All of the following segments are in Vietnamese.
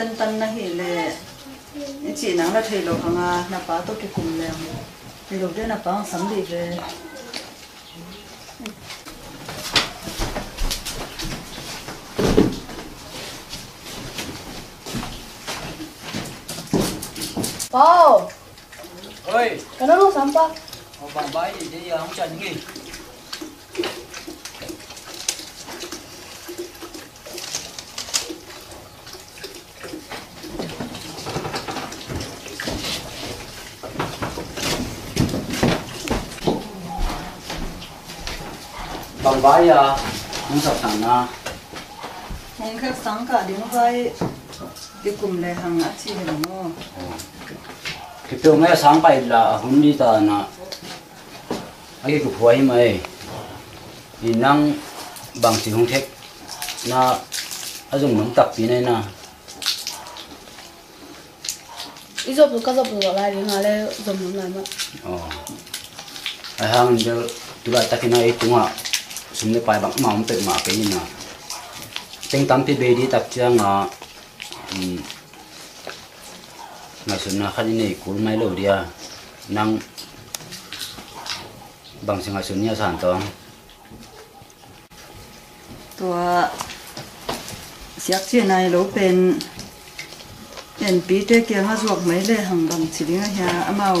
tan tan na hi le Chi nang la thei lo hanga na pa to ki kum le Ni lo de na pa sam di ve Wow ơi Cái nó lúc sắm pa bằng bãi gì chứ giờ không trần nghi bằng bãi à không sập thẳng à Hong khép sang ka din vai Ki kum le hang a chi le mo. Cái tiêu nghe sáng bay là hôm đi ta na. Ai cái phơi mày thì năng bằng chỉ không thích na ở dùng nấm tập tí này na. Ý dọc rồi các dọc rồi lại đến ngoài lên dùng nhóm lại mà ờ. Hàng giờ tụi bạn ta cái này cũng à sum ne pai bang mong pe ma pe na teng tam pi be di tak cha nga nga sum na khali nei kul mai lo dia nang bang singa sum nya san to. To siak chi nai lo pen en pi te ke ha zuak mai le hang bang chi ding nhà ya amao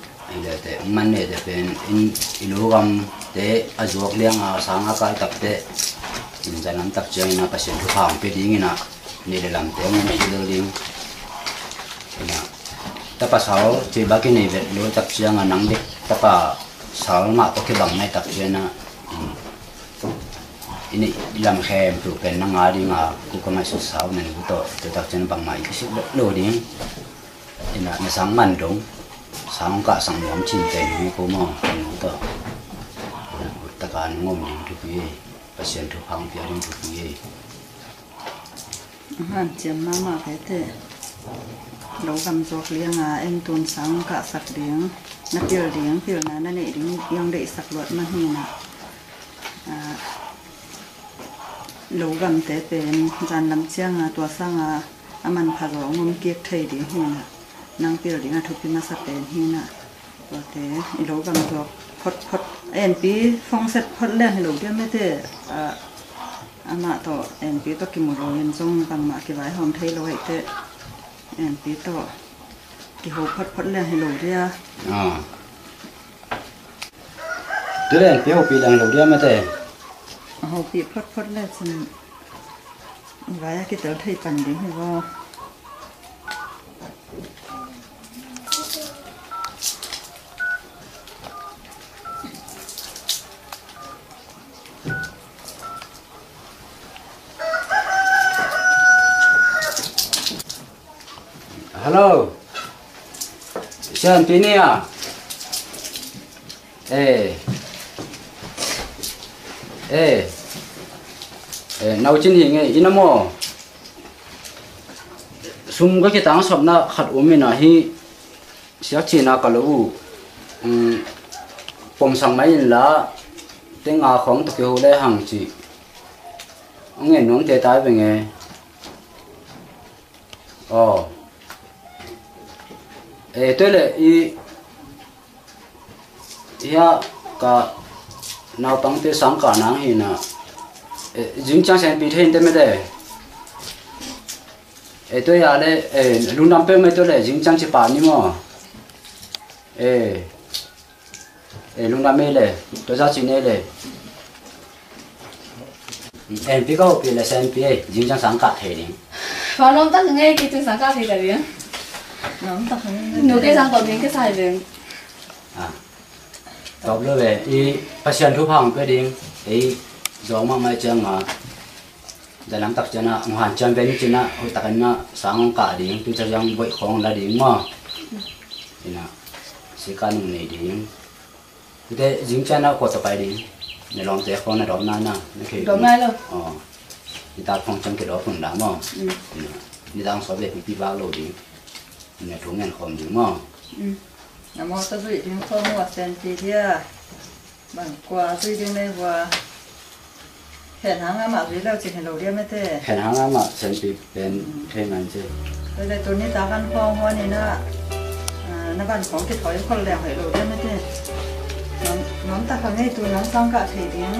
để để mình này để bên in ilu gam để azuak liang à sáng à cái tập để mình sẽ làm tập chơi na pasien thu hàng pe đi na ni để làm tiếng mình để đưa đi na tập à sáu chỉ bác cái này về lối tập chơi à nắng đi tập à sáu mà có cái bằng này tập chơi nó ini làm khem tu pen na nga ri nga, ku ka mai su sao men ku to, te tak chen bang mai. Ki si lo ding. Ina, na sang man dong sáng cả sáng nhóm chín yom chin te ni ko mo ku to ta ka ngom ni tu pi pasien tu hang pi ni anh được han chiam na mà cái thế lo cầm ruột liêng à em tun sáng cả sạc liêng nó pil liêng pil là nó ne ding yong dei sạc luật mà hình na a lo gam te pen jan lam chiang à to sang à aman phá rõ ngôn kiek thầy ding hình à nang pil ding a thupi ma sa pen hi na to te i lo gam jok phot phot en pi phong set phot le hi lo dia me te a ama to en pi to ki mu ro yen jong bang ma ki vai hom thei lo hai te em tí to cái hộp phật phật lên hello đi à à từ đây phía hộp bị lần đầu tiên mà thế hộp bị phật phật lên xin vài cái tớ thấy bằng đi thì vô hello. Sơn tí nè ê ê ê nấu chín hình ấy in mò sum cái cái tang sop na mình umina hi. Sẽ chỉ na ka lũ um pom sang máy là tiếng ngà khong to kêu ho hàng chị nghe nón te tái về nghe. Oh ê tôi là y ya cả nào tăng te sang cả nang hi na dính trang sen bị thêm tên mấy đây ê tôi à lệ ê lúc năm bên mấy tôi là dính trang chỉ bán nhưng mà ê ê lúc năm mấy lệ tôi ra chỉ này lệ em biết có bị là sen bị dính trang sáng cả thế đi và nó tắc nghe cái tiếng sáng ca thì cái gì nó ta không à tập luôn về đi phát sĩ thu phòng quyết định y gió mà mai chân mà giờ làm tập chân à hoàn chân bên chân à hồi tập na sáng cả đi tôi cho rằng vậy không là đi mà thì na sẽ cả này đi cái thế dính chân à có tập bài đi này làm thế không là đó na na nó khi đúng này luôn ờ thì ta không chân cái đó phần đá mà thì đang so về bị bao lâu đi เนี่ยถุงเงินของหมูหม้อ那สุด已经泡沫三级的，满瓜最近那个，很行啊嘛，最老几很老的没得。很行啊嘛，三级เป็นเป็นมันเจ้แต่แต่ตัวนี้ตากันพ่อหัอนี่นะอ่าน้าบ้านของที่ถอยคนแรงเห้เราได้ไม่ได้น้องน้องตาเขาไงตัวน้องต้องกะถี่เทียง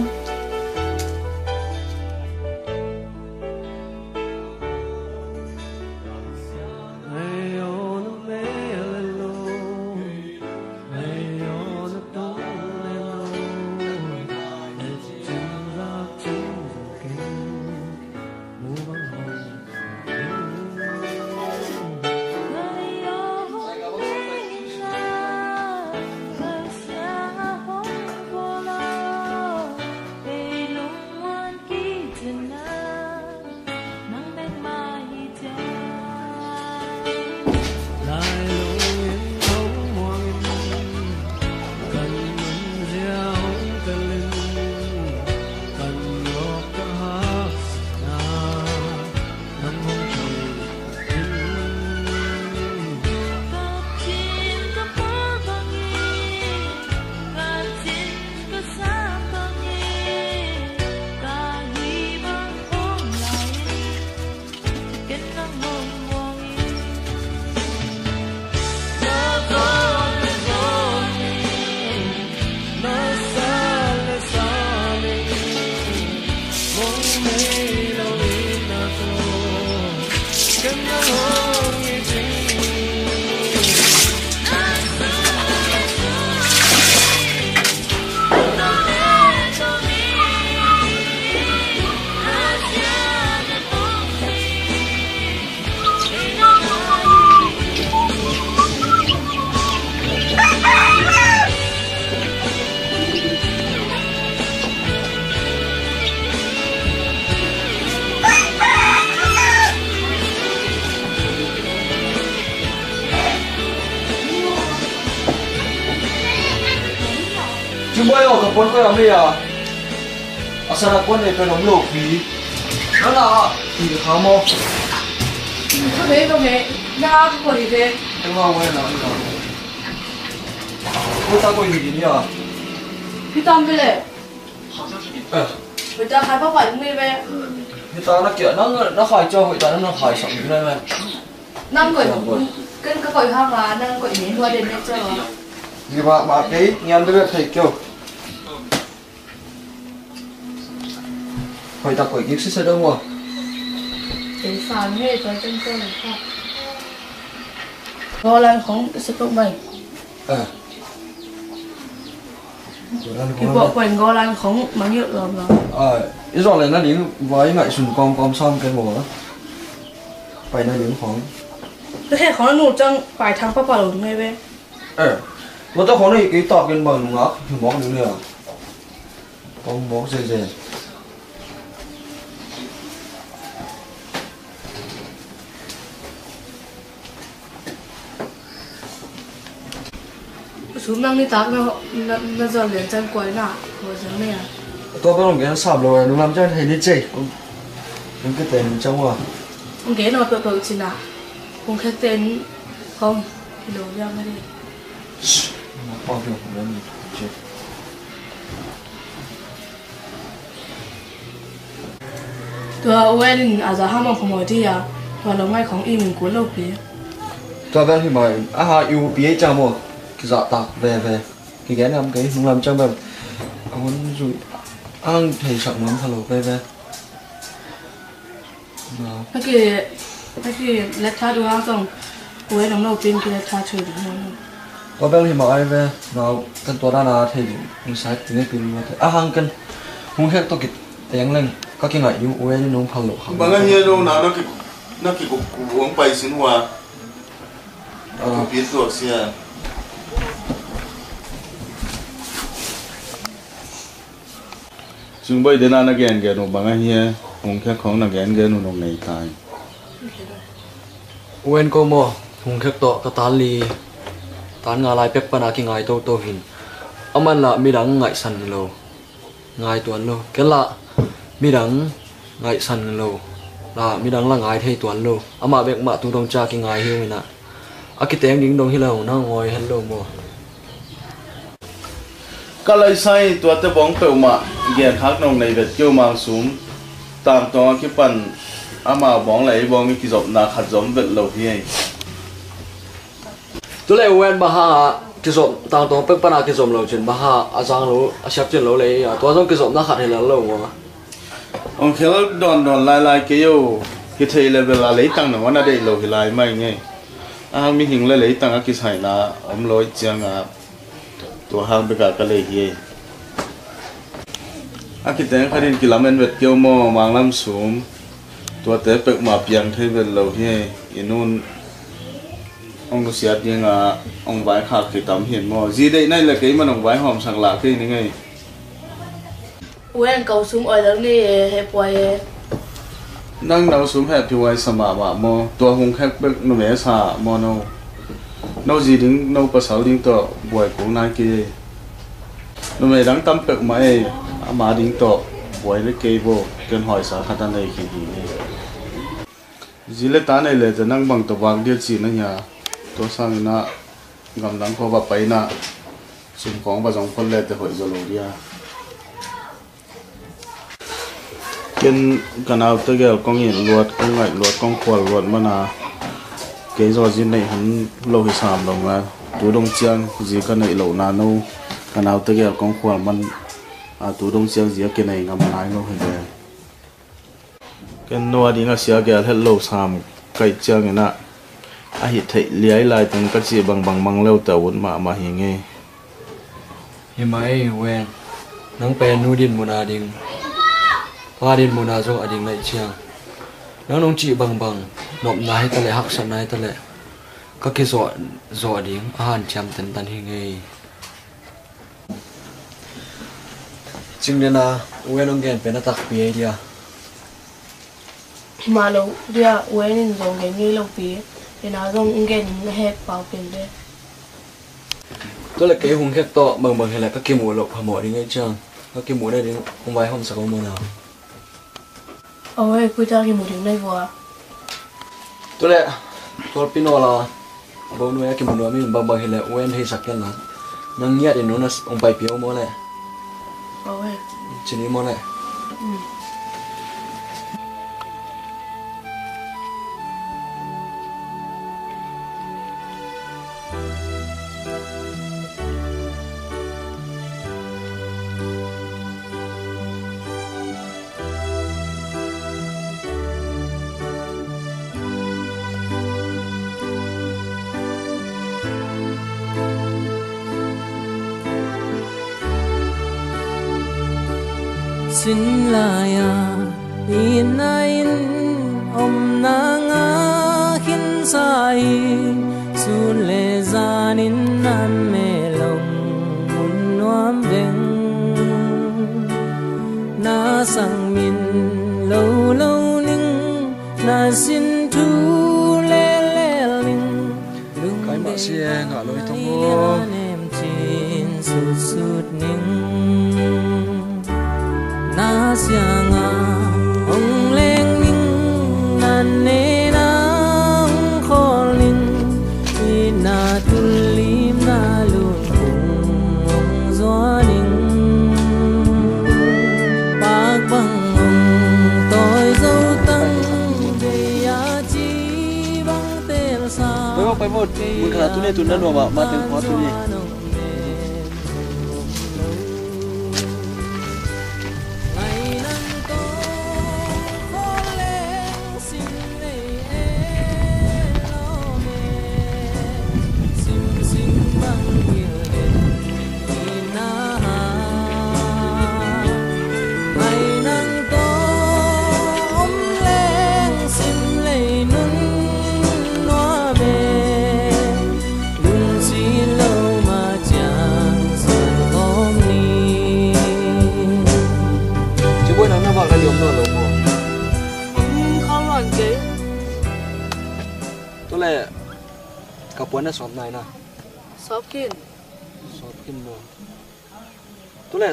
quân quay ông đi à? Ở sao là quân này phải đóng lỗ phí? Nó là thì được không không có thể có thể ra có gì thế đúng không em nói rồi. Cô ta có gì nhỉ? À? Khi tâm về. Lệ bây giờ hai bác phải đi về. Thì ta nó kiểu nó nó khỏi cho hội ta nó khỏi sống thế này. năm người cái cái khỏi hoang là năm người nhảy qua đến đây chơi mà bà bà cái nghe em biết thầy kêu. hồi tập của kiến sức sơ đông rồi chỉ sàn hết rồi chân cơ là sao vô không? Mày à. Cái bộ quần vô lan không? Mà nhựa lắm rồi. Cái ý này nó đến với ngại sùng con con son cái mùa đó. Phải nó đến khoảng cái hệ khó nó nụ chân phải thằng papa đúng ngay về ờ mà tao khó này cái tọt cái bờ nó ngó thì mó được nữa. Con mó dễ dễ chú mang đi tắm nó nó giờ liền chân quấy nà hồi sáng này à? Tôi bắt đầu cái sập rồi đúng lắm cho thấy đi chị đúng cái tên trong à ông ghé nào tự tự chỉ nà không cái tên không? Thì đồ ra mà đi. Nó bao nhiêu cũng lên chết. Tôi quên à giờ ham không hỏi đi à và nó ngay không im mình cuốn lâu phía. tôi bên thì mày à ha yêu pí chào mùa dọ tọc về về. Cái ghé làm cái không làm cho về muốn rồi ăn thì sợ lắm thằng lộc về về. Cái kia cái lá chả cha đồ ăn xong cuối đồng đầu tiên kia cha chơi được không có bao nhiêu mọi về? Nó cần tôi đã là thì mình sai tiếng tiếng mà thầy à hàng cần không hết tôi kịp tiếng lên. Có cái ngại yếu uế nó không lộc không? Bằng cái đâu nào nó cái nó cái cục uống bay xin hòa ờ. cục biết rồi xia Chúng bây đến anh again cái nó bằng hia, ông khác không again cái nó nó này tai. quên cô mò không hết to cái tán li tán ngà lại bếp pana cái ngài tô tô hin ông anh là mi đắng ngại săn lô ngài tuần lô cái lạ mi đắng ngại săn lô là mi đắng là ngài thay tuần lô ông mà bếp mà tu đông cha cái ngài hiu mình ạ. À cái tiếng dính đông hi lâu nó ngồi hello mò Ka lai sai tua te bong pe ma gen khak nong nei vet kyo mang sum tam to ki pan ama bong lai bong ki zop na khat zom vet lo hi ai. tôi lại quen bà ha cái rộm tao tôi bếp pana cái rộm lâu chuyện bà ha à giang lô à sắp chuyện lâu lấy à tôi giống cái rộm nó khát hay là lâu mà Ông khel don don lai lai ke yo ki thei level la lei tang na wana dei lo hi lai mai nge. A mi hing le lei tang a ki sai na om loi chiang a tua hang be ka ka le hi ai. A ki teng kharin ki lamen vet kyo mo mang lam sum tua te pek ma piang thei vet lo hi ai. inun ông có siết nhưng à ông vái khác thì tắm hiền mò gì đây này là cái mà ông vái hòm sẵn lạ cái này ngay เว้นเกาซุ้มอ่อยแล้วนี่เฮปวย năng nấu xuống hẹp thì ngoài sầm mà mà mò tua hùng khách bếc nó bé xả mò nấu nấu gì đứng nấu có sáu đứng to buổi cũng nãy kia nó mày đang tâm bếc mà ấy à mà đứng to buổi lấy cây vô cần hỏi sao khát này khi gì này gì lấy tá này làจะนั่งบังตัววางเดียวจีนั่นyaตัวsang na กำลังก็ว่าไปนะสุ่มของประสงคนเลยแต่หอยจะโลเดีย kiên cần nào tới cái con nhìn luật con ngại luật con quần luật mà na cái do gì này hắn lâu thì sàm đồng mà tú đông chiang gì cái này lâu na nâu cần nào tới cái con quần mà à tú đông chiang gì cái này ngắm lái lâu thì về. Cái nô đi ngã xia cái hết lâu sàm cái chiang này nè. À hiện thấy lấy lại từng cái gì bằng bằng bằng lâu tàu vốn mà mà hiện nghe. Hi mai wen nang pe nu din muna ding pa din muna zo ading lai chiang nang nông chi bằng bằng nop nái hai tale hắc san nái tale ka các cái zo ading a han cham tấn tấn hi nghe. Ching de na wen ong gen na tak pi ai dia. Mà lâu dia wen in dòng cái như lâu ปี thì nó dòng cái hẹp bảo tiền đấy to le ke hung hek to bang bang hele ka ke mu lo pa mo ding ai chang ka ke mu de ding ong vai hom sa ko mo na. Ôi cuối ta cái một điểm này vừa to le to pino la bo nu ya ke mu no mi bang bang hele wen he sak la nang nya de no na ong pai pi mo le ôi chini mo le xin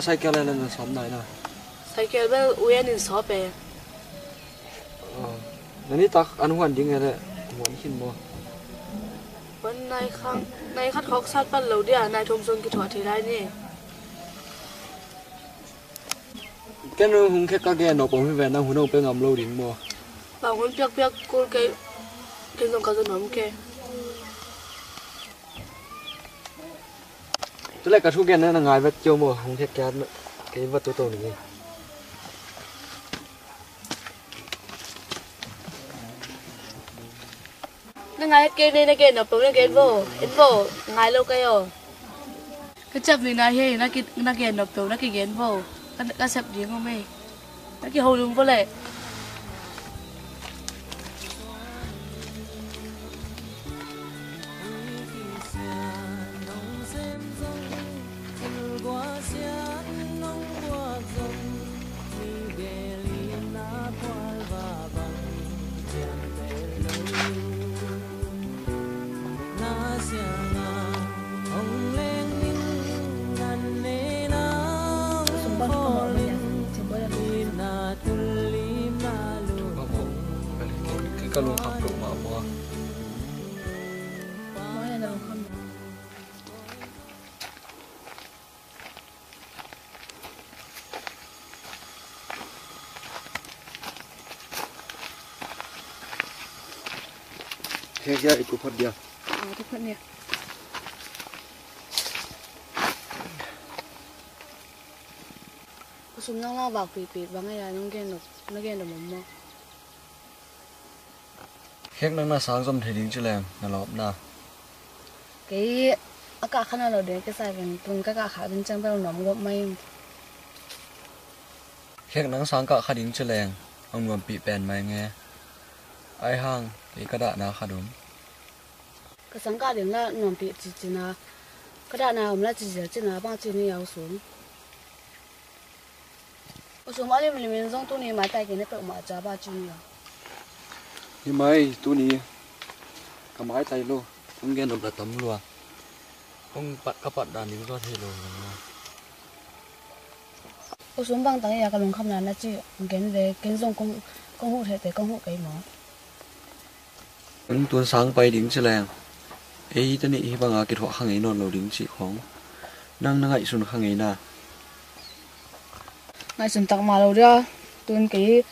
cycle'nin xóm này nè cycle bé uyen in xóm bé nên ta ăn hoàn đi nghe đấy muốn xin mua vẫn nay khăng nay khát khóc sát bắt lâu đi à? Nay thôm xuân kỹ thuật thì đây nè cái nó không khét các cái nó bóng về nó hùng đâu bé ngầm lâu đến mua bảo hùng biết biết cô cái cái dòng cá dân nó kia tức là cả số kiện này là ngài vật chiều mùa không thiết kế cái vật tôi tổ này nang ngai ke ne ke na pong ne ke vô, et bo ngai lo kayo ka chap ni na he na ki na ke na pong na ki vô, bo ka ka sap không ngome na kia ho luôn bo lệ. thuộc thuận điều à, ờ, thuộc thuận điều sum nang lao bạc bị bị bằng ai nung gen được nung gen được mồm mồm hết nang na sáng xong thì đến chưa làm là lọp na cái ác cả khăn nào đấy cái sai gần tung cái cả khá bên trong bao nóng gộp may hết nang sáng cả khá đến chưa làm ông ngầm bị bèn mày nghe. Ai hang cái cả đã nào khá đúng cái sáng cả đến là nằm bị chỉ chỉ na cái đạn nào là chỉ chỉ chỉ na bao chỉ ni áo xuống ở xuống bao nhiêu mình mình dùng tu này mà tay cái này phải mà trả bao chỉ nhiều thì mày tu này cái máy tay luôn không nghe được là tấm luôn không bắt các bạn đàn những có thể luôn ở xuống băng tầng nhà cái lồng không là nó chỉ cái về kiến dùng công công hộ thể để công hộ cái mỏ ông sáng bay đến chưa làm ấy tên này bằng à kết họ hàng ấy non lâu đỉnh chỉ khoáng năng năng ngại xuống hàng ấy na ngay xuống tắc mà lâu ra tuần cái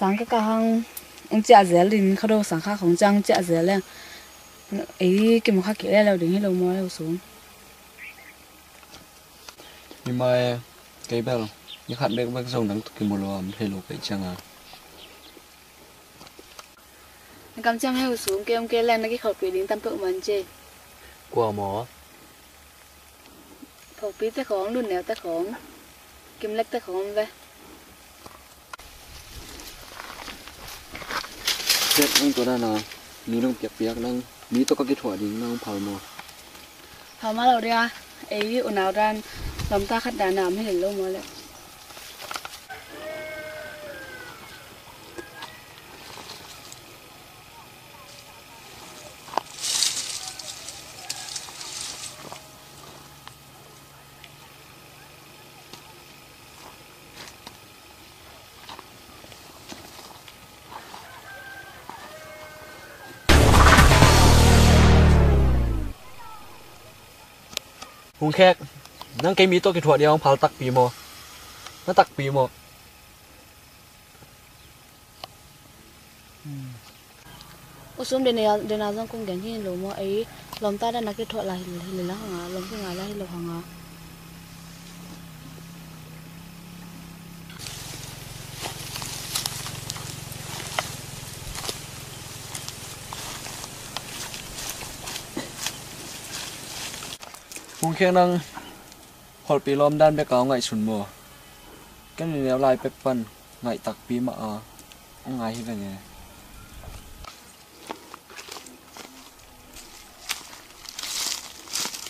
sáng cái cả hàng ông cha dễ linh khâu đâu sáng khác không trang cha dễ lên ấy cái một khác kia lâu đến hết lâu lâu xuống. Nhưng mà cái bèo những hạt bèo bèo dòng nắng cái một lò hay lò cái chẳng à cam chăm hay xuống kêu ông kia lên cái khẩu quý đến tâm tự mình chê. Của mỏ? Khẩu quý ta khóng luôn nếu ta khóng kim lách ta khóng về chết ông tôi đang là mì nông kẹp biếc đang mì tôi có cái thỏa đình đang phào mỏ. Phào má đầu đi à ấy ồn ào ra. Lòng ta khát đà nào hay là lâu mới lại. กเปียกนั่งมีตัวก็กิดหัวดิ้งนั่งเผาหมอ hào má lâu đi à ấy ồn ào ra lòng ta khát đà nằm hay là lâu mới lại hung khétนั่งcáiมีตัวกิดหัวเดียวเผาตักปีหมอนั่งตักปีหม อ ô cái năng hột bị lom đan bé cáo ngại sùn mùa cái này néo lại bếp ngại tặc bí mà ông ngại như vậy nè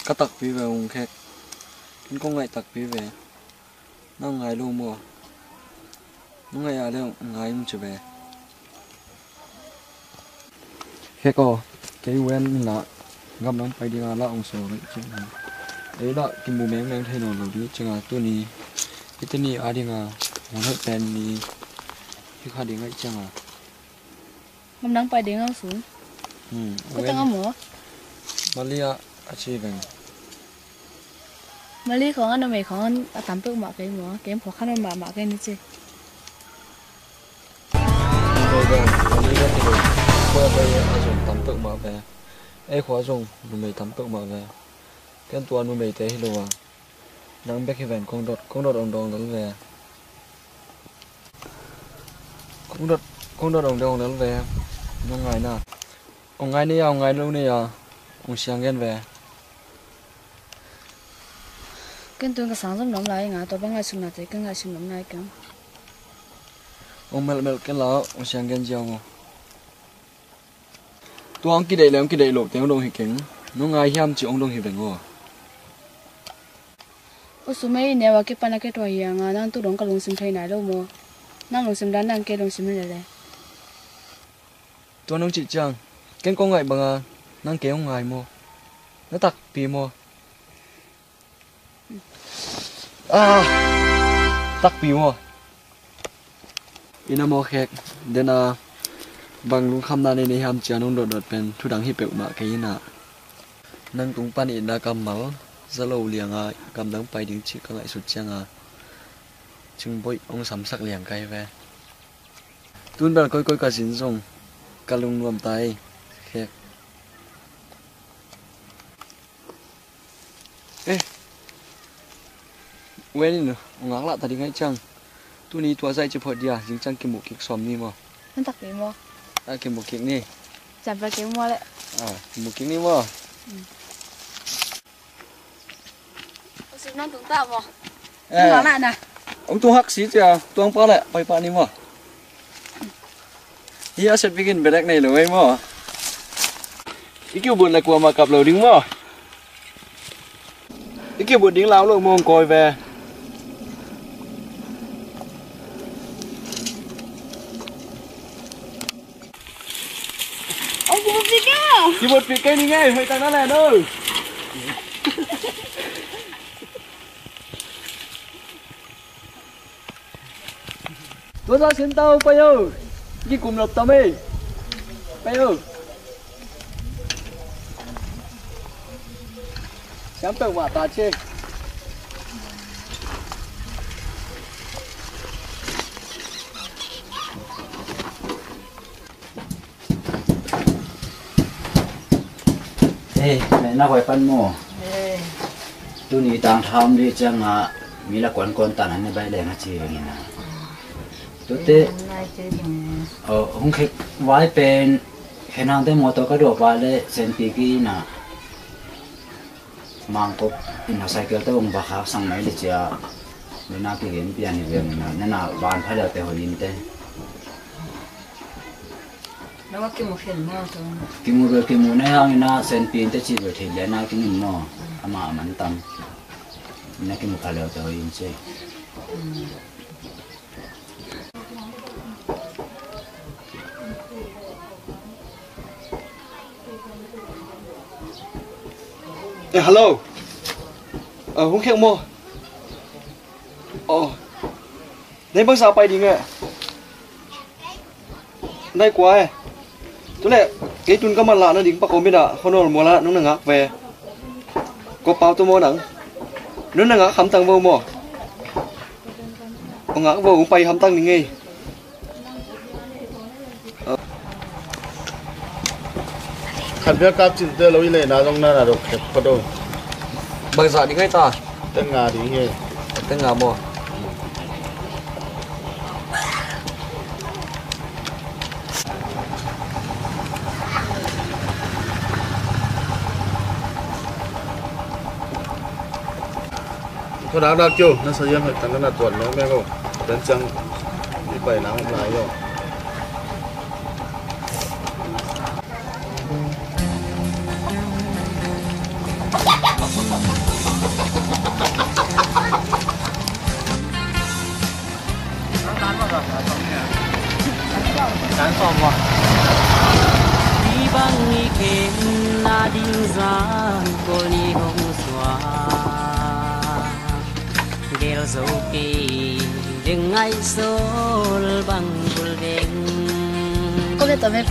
cái tặc bí về ông khen cũng con ngại tặc bí về nó ngại luôn mùa nó ngại à đâu ngại không trở về khe cô cái quen là gặp nó phải đi là la ông sổ đấy chứ đấy là cái mù mèo mèo thay rồi đi chứ ngà tôi ní cái tên ní à đi ngà muốn hết tên ní cái khai đi ngay chứ ngà ngâm nắng phải đến ngâm xuống. ừ có tăng ngâm mỏ Malia à chị về. Mà lý khó ăn nó mày khó ăn. À tắm bước mỏ cái mỏ cái khó khăn mà mỏ cái nữa chứ. Rồi về. Malia thì rồi qua đây à dùng tắm mà về. Ai khóa dùng nụ mày tắm tự mà về cái tua nụ mày tế hello à. Đang biết cái vẹn con đột con đột đồng đồng đó về. Con đột con đột đồng đồng đó về. Nó ngày nào ông ngày này ông ngày lâu này à. Ông sáng gen về. Cái tôi cái sáng sớm nóng lại ngã tôi bằng ngày là thấy cái ngày xuống nóng lại cái ông mel mel cái lá ông sáng gen giàu mà. Tôi ăn cái đấy là ông cái đấy lột tiếng đồng hình kính. Nó ngày hiam chỉ ông đồng hình về ngô ô số mấy nếu cái pana cái tuổi à ngà đang tôi đóng cả lồng sim thay này đâu mà đang lồng sim đan đang cái lồng sim này này tôi nói chị chăng cái con ngại bằng à năng kéo ông ngài mua nó tặc pì mua à tặc pì mua ina mo khek den a bang lung kham na ne ne ham cha nong dot dot pen thu dang hi pe ma ke ina. Nang tung pan ina kam mal zalo lianga kam dang pai ding chi ka ngai su changa chung boi ong sam sak liang kai ve. Tun bel koi koi ka sin song kalung nuam tai khek. Ê wen ni ngak la tadi ngai chang. Tu ni tua zai che phot dia jing chang ki mu kik som ni mo. Nó tặc cái mỏ a ki mu kik ni. Chạm vào cái mỏ lại a mu kik ni mo ô số nó tạo mỏ ê nó lại nè ông tu hak si cha tuang pa le pai pa ni mo Iya set bikin bedak này rồi mo. Iki buồn là của mà cặp lầu đứng mo. Iki buồn đứng lao lầu mong coi về. ô bố gì kia Ki buồn việc cái ni ngay, hơi tăng nó lẹ đâu. Tôi ra xin tao bây giờ. Ki cùng lập tâm ấy. Bây giờ. Sáng tàu mà ta chê. ê mẹ nó gọi phân mồ tu ni tang tham đi chăng à mi là quan quan tan anh bay lên chi vậy nè tu te ờ không khách vài bên khi nào tới mô tô cái đồ vài lệ sen pi ki nè mang cốc in hà cycle tới ông bà khác sang mấy lịch chia nên nào cái game pian ni về nè nên nào bạn phải là tới hồi in thế nó có cái một phiền mơ thôi cái mùa cái mùa này hàng na sen pi tới chỉ về thì lên na cái nhìn mò ama man tam na cái mùa khai leo tới hồi in chơi Ê, hello. Ờ, không khéo mô. Ồ. Đấy bác sao bay đi nghe. Đây quá à. Tôi lệ, cái tuần cái mặt lạ nó đi bắt ôm biết ạ. Không nó mua lạ, nó nâng ngạc về. Có bao tôi mua nắng. Nó nâng ngạc hầm tăng vô mô. Có ngạc vô cũng bay hầm tăng đi nghe. ขันเพื่อกลับจินเตอร์เราอีเลยนะตรงนั้นนะดอกเข็บก็ดู bằng dạ đi ngay ta เต้นงาดีเงี้ย tên ngà mò คนรักรักจูนั่นเสียงให้ตั้งนั้นตัวน้อ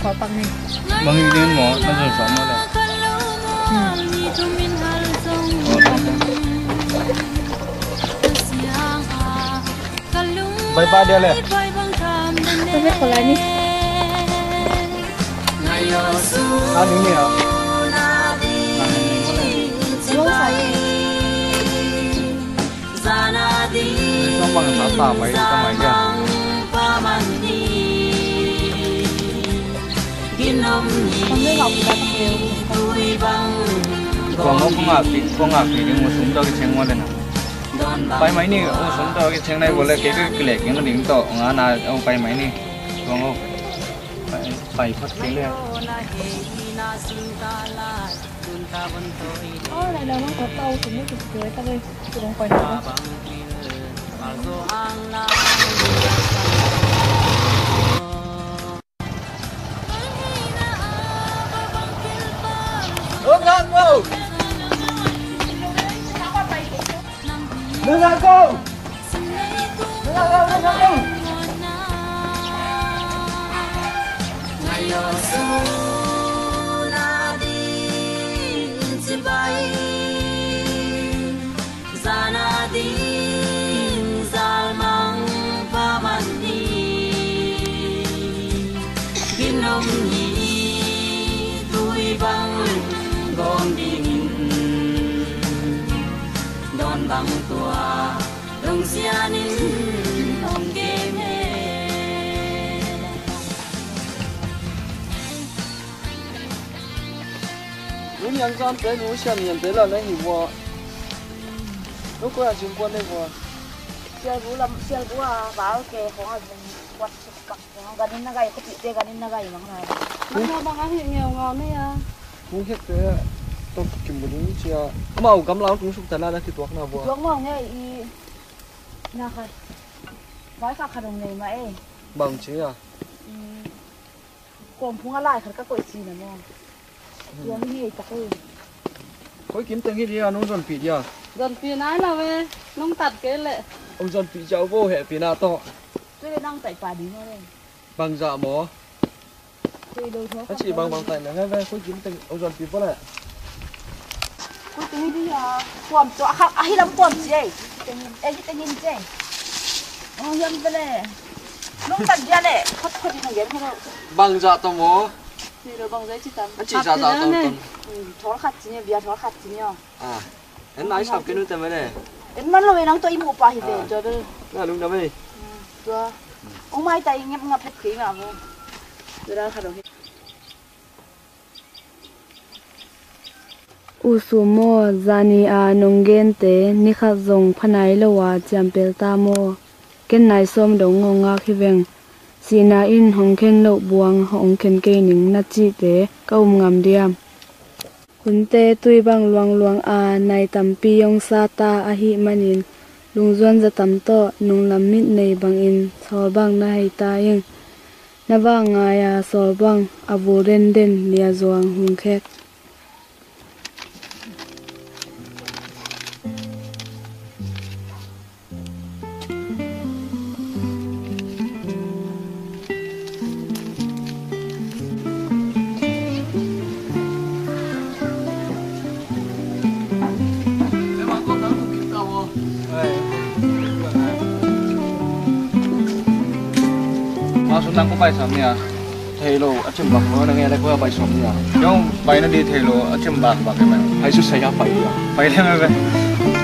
khó bằng này bằng hình đến mỏ nó rồi sống rồi đấy Bye bye dia leh. Bye bye kalau ni. Ah ni ni ah. Lo saya. Nampak tak tak. con nước ngọc đã ngọc đều con ngốc không thì con ngạc thì đừng cái chén ngon đây nào. Bay máy nè ông xuống cho cái chén này vừa là cái cái cái lẻ cái nó đứng tổ ngã là ông bay máy nè con ngốc bay phát cái lên Oh, này là nó có tàu thì mới chụp cưới tao ơi, tụi nó quay nó. Ngang cô Hướng ngang cô Hướng ngang cô, hướng ngang những nhân con tới núi xem nhìn tới là nó hiểu vợ lúc có là chúng quân đây vợ xem vũ làm xem vũ à bảo kề khó là quạt quạt gần đến nó gây có bị tê gần đến nó gây bằng này nó cho bằng hiện nhiều ngon đấy à muốn hết cái tôi kiểm bố đúng chưa màu cắm láo cũng sụp tài la là thì tuột nào vợ tuột màu nghe 나가 와이사 가는 내 마에 멍청이야 còn phung lại khát các cội gì nữa mà giờ mình chắc rồi cội kiếm tiền cái gì à? Nông dân bị gì à? Dân bị nái là về. Nông tật cái lệ. Ông dân bị cháu vô hệ bị nào to. Tôi đang tại phải đi thôi. Đây bằng dạ mỏ nó chị bằng bằng tay là ngay về cội kiếm tiền ông dân bị vô lệ. Cội kiếm đi à. Quầm chọa khắp ai làm quầm gì 애기 땡긴지? 어, 연변에. 농담 전에 헛헛이는 게 해라. 망자 또 뭐? 뒤로 망자 지담. 지자다 또 또. 음, 저걸 갔지요. 미안 저걸 갔지요. 아. 옛날 삽기는 때문에. 옛날로 왜랑 또이못 봐야 이제 저를. 나 농담해. 좋아. 엄마 이따 이게 뭔가 팩 게임 하고. 너랑 하러 해. u su mo zani a nonggen te ni kha zong phanai lo wa champel ta mo. Ken nai som do ngonga khi veng. Sina in hongkhen lo buang hongkhen ke ning na chi te kaum ngam diam. Hunte tui bang luang luang a nai tam pi yong sa ta a hi manin. Lungzuan za tam to nung lam mit nei bang in so bang na hai ta ing na ba nga ya so bang avu ren den lia zuang hung khek. Thầy lo à chim bạc nó nghe lại qua bài sống nha Yung bay na di thelo at yung bak bak naman. hay chút say phải à? Bay lang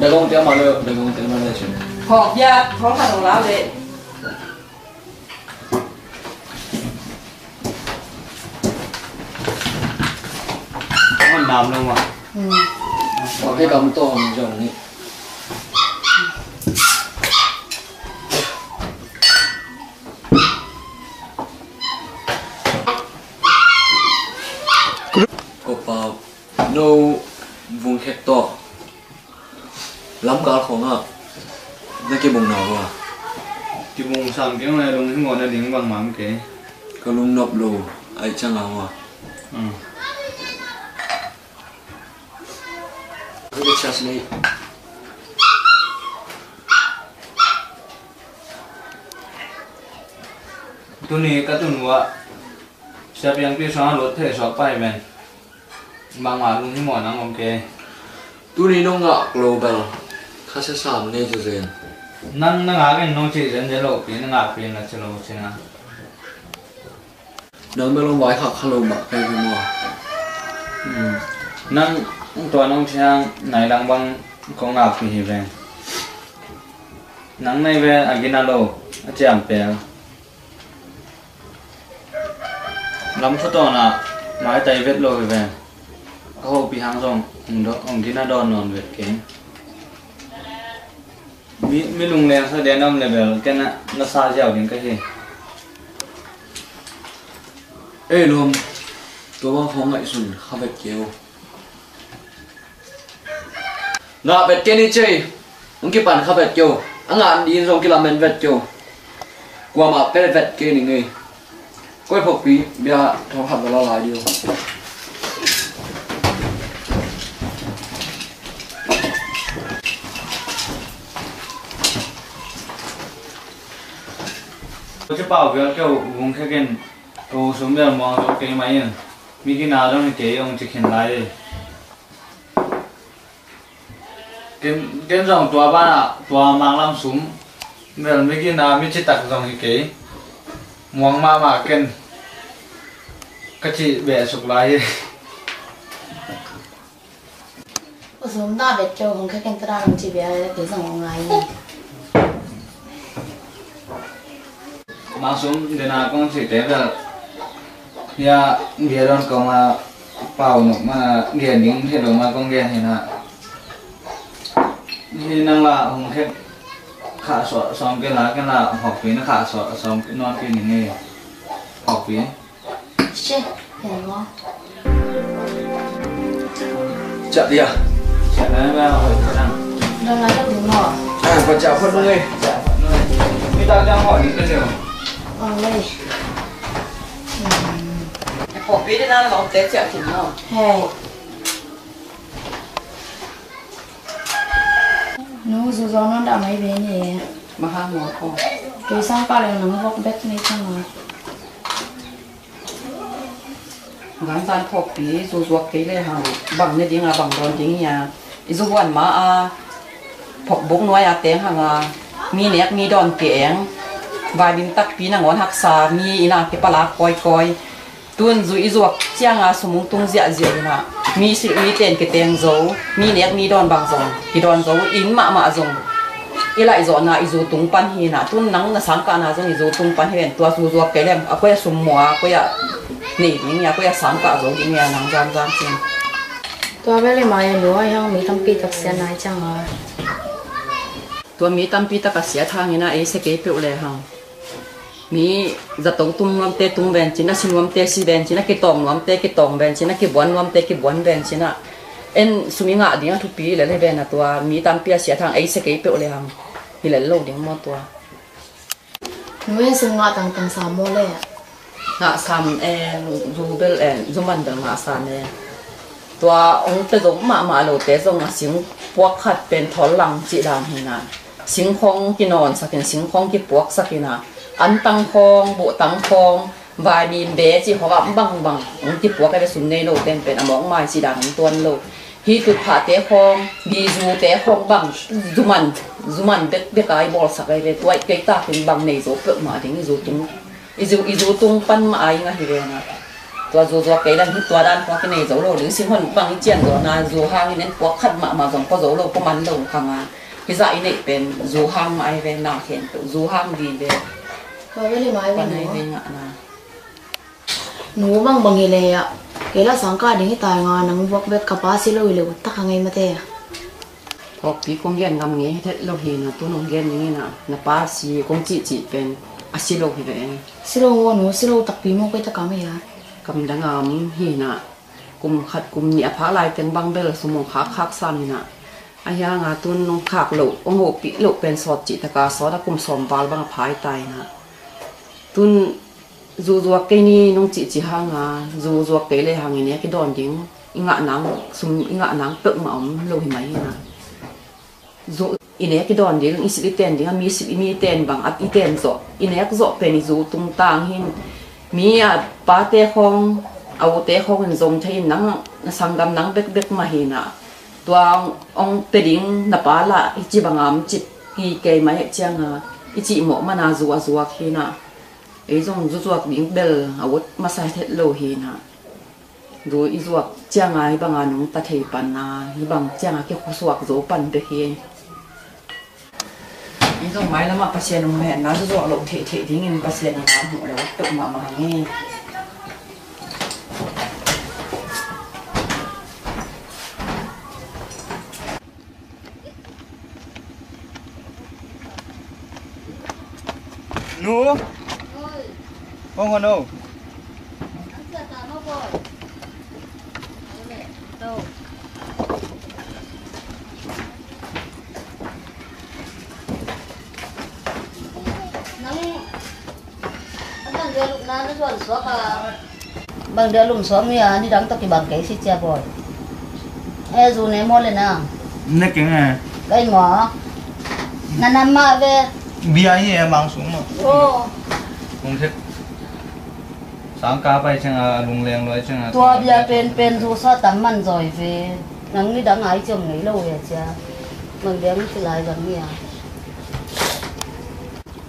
ငကုံတဲမှာလို့ငကုံတဲမှာလည်းရှင်ဟောပြထောင်းခါတော်လားလေဟောနာမလုံးပါဟောဒီကောင်တော့မကြောက်ဘူး ding bang mam ke. có lung nộp lù ai chẳng nào à Hmm. cái cái chas này Tu ni katun wa. Siap yang pi sa lot the so pai men. Bang ma long hingo nang om ke. tu ni nó ngạ global khá sẽ sàm nên cho rèn Nang nang agen nong chi zen de lo pi nang a là na chelo china. à, bên lòng vải khạc khá khâu mà cái gì mà Hmm. Nang to nong này nai lang bang ko nga về, hi này Nang nai ve agina lo a cham pe. Lam phu to na mai tai vet lo hi về, Ho pi hang rong ong do ong gina đòn non vet ke. Mi mi lung sao sa de nam level cái nè nó xa dẻo đến cái gì ê luôn tôi bảo phong ngại sùn không vẹt kéo nó về kéo đi chơi. Ông kia bàn không vẹt kéo anh ngạn đi rồi kia làm mình vẹt kéo qua mà vẹt vẹt kéo này người. Quay phục phí bây giờ thằng hẳn là lại điều Tôi chỉ bảo việc kêu vùng khác cái cô xuống biển mong cho cái máy yên mi cái nào trong cái ông chỉ khen lại đi cái cái dòng tua ba à tua mang làm súng biển mi cái nào mi chỉ tặng dòng cái mong mà mà cái cái chị bẻ sụp lại đi Ủa xuống ta biết cho không khách kênh ta làm chỉ biết cái dòng ngoài để nào con chỉ té là ya ghé đòn con mà bảo nó mà ghé những thế đồ mà con ghé thì là thì năng là hùng hết. Khả sợ xong cái là cái là học phí nó khả sợ xong cái non cái những nghề học phí. Chứ, hiểu không? chợ đi à? Sẽ lấy ra hỏi khả năng Đâu nói được đúng rồi à còn chào phân luôn đi dạ phận nơi người ta đang hỏi những cái điều Ờ, đây Học biết nó là tế chợ thì nó. Hey Nó dù gió nó đã mấy bên nhỉ Mà hàng mỏ có. Tôi sang qua lại nắng vóc bét này cho nó Ngắn gian học bí dù ruột cái này hàng bằng này tiếng là bằng đòn tiếng nhà. Dù hoàn mà à học bốc nói à tiếng hàng à mi nét mi đòn tiếng vài bim tắc bí là ngón hắc xà mi ina cái pala coi coi tuôn dù ý ruột chiang à sum tung dạ dạ na mi sĩ mi tiền cái tiền dấu mi nét mi đòn bằng dòng cái đòn dấu in mạ mạ dòng i lại zo na izu tung pan hi na tun nang na sang ka na zo izu tung pan hen tua su zo ke lem ko ya sum mo a ko ya ni ding ya ko ya sang ka zo ding ya nang jam jam sin Tôi biết là mà lúa hay mấy thằng pi tập xe này chẳng à? Tua mi tam pi ta ka sia thang ina e se ke pe le hang mi giật tông tum lom tê tum ven chín là xin lom tê xin ven chín là cái tòng lom tê cái tòng ven chín là cái buồn lom tê cái buồn ven chín là em sumi ngã đi ngang thu pi lại ven là tua. Mi tam pia xia thang ấy sẽ cái bẹo hàng mi lại lâu đi ngang tua. Nguyên sum ngã tăng tăng sao mô lẹ ngã sam em dù bel em dù e, mình đang ngã sam em tua ông tê giống mà mà lâu tê giống ngã xiên buộc khát bên thò lăng chỉ làm hình à. Xiên khong cái nón sắc cái xiên khong cái buộc sắc cái nào ăn tăng khong bộ tăng khong và nhìn bé chỉ họ gặm bằng bằng ông tiếp quá cái bé súng này lâu tên bên mong mai chỉ đang tuần lâu hi tụt phá té khong đi du té khong bằng zuman zuman bé bé cái bol sạc cái bé tuổi cái ta cũng bằng này rồi bự mà thì đến rồi tung izu izu tung pan mà ai ngay về nè tua dù dù cái đàn hít tua đàn qua cái này giấu lâu đứng sinh hoạt bằng chuyện rồi là dù hang nên quá khát mà mà dòng có giấu lâu có mắn lâu khăng à cái dạy này bên dù hang mà ai về nào hiện dù hang gì về rồi cái này nói con này về về nó ngạ na Nú bằng bằng ile ạ Cái là sáng cả đến tài ngà nắng vọc vết cà bá xí lôi liệu tắc hàng ngày mà thế hoặc tí con ghen ngắm nghe hết lô hi na tu nông ghen như na na pa si con chị chị bên à xí lô hi về Xí lô ngô nú xí lô tắc bí mô cái tắc cảm ya cầm đang ngắm hi na cùng khát cùng nhẹ phá lại tên băng bê là số một khác khác san na ai ha ngà tu nông khác lộ ông hộ bị lộ bên sọt chị ta cả sọt đã cùng sòm bal băng phái tai na tun dù dù cái ni nông chị chỉ hàng à dù dù cái này hàng này cái đòn tiếng ngạ nắng sum ngạ nắng tự mà ông lâu thì mấy na. Dù ine cái đòn tiếng isi cái tên tiếng mi sĩ mi tên bằng at iten zo. Ine cái zo pen dù tung tang hin. Mi à ba te khong au te khong en zong nắng sang sangam nắng bek bek mà hi à tua ông te ding, na pa la ichi bangam chi ki cái mai chiang à ichi mo mana zuwa zuwa khi na. khi dùng rút ruột miếng bel à mà massage hết lâu hi na rồi ý ruột chang ai bằng anh nung ta thấy pan na hi bằng chang ai cái khu ruột dỗ pan be hi ý dùng máy lắm mà patient nung hẹn nó rút ruột lộ thể thể thì nghìn patient nó làm hộ là tự mà mà nghe Nu không còn đâu bằng dia lum xóm ya đi đắng tao cái bằng cái xí cha boy e dù này mua lên nào. Nè kính à cái ngõ nà nằm mà về. Bia ấy em mang xuống mà. Ô Không thích Sáng cá bay chẳng à lùng lèng rồi chẳng à tua bia pen pen dù sao tắm mặn rồi về. Nắng đi đắng ấy chồng nghĩ lâu ya cha bằng dia cái lại bằng ya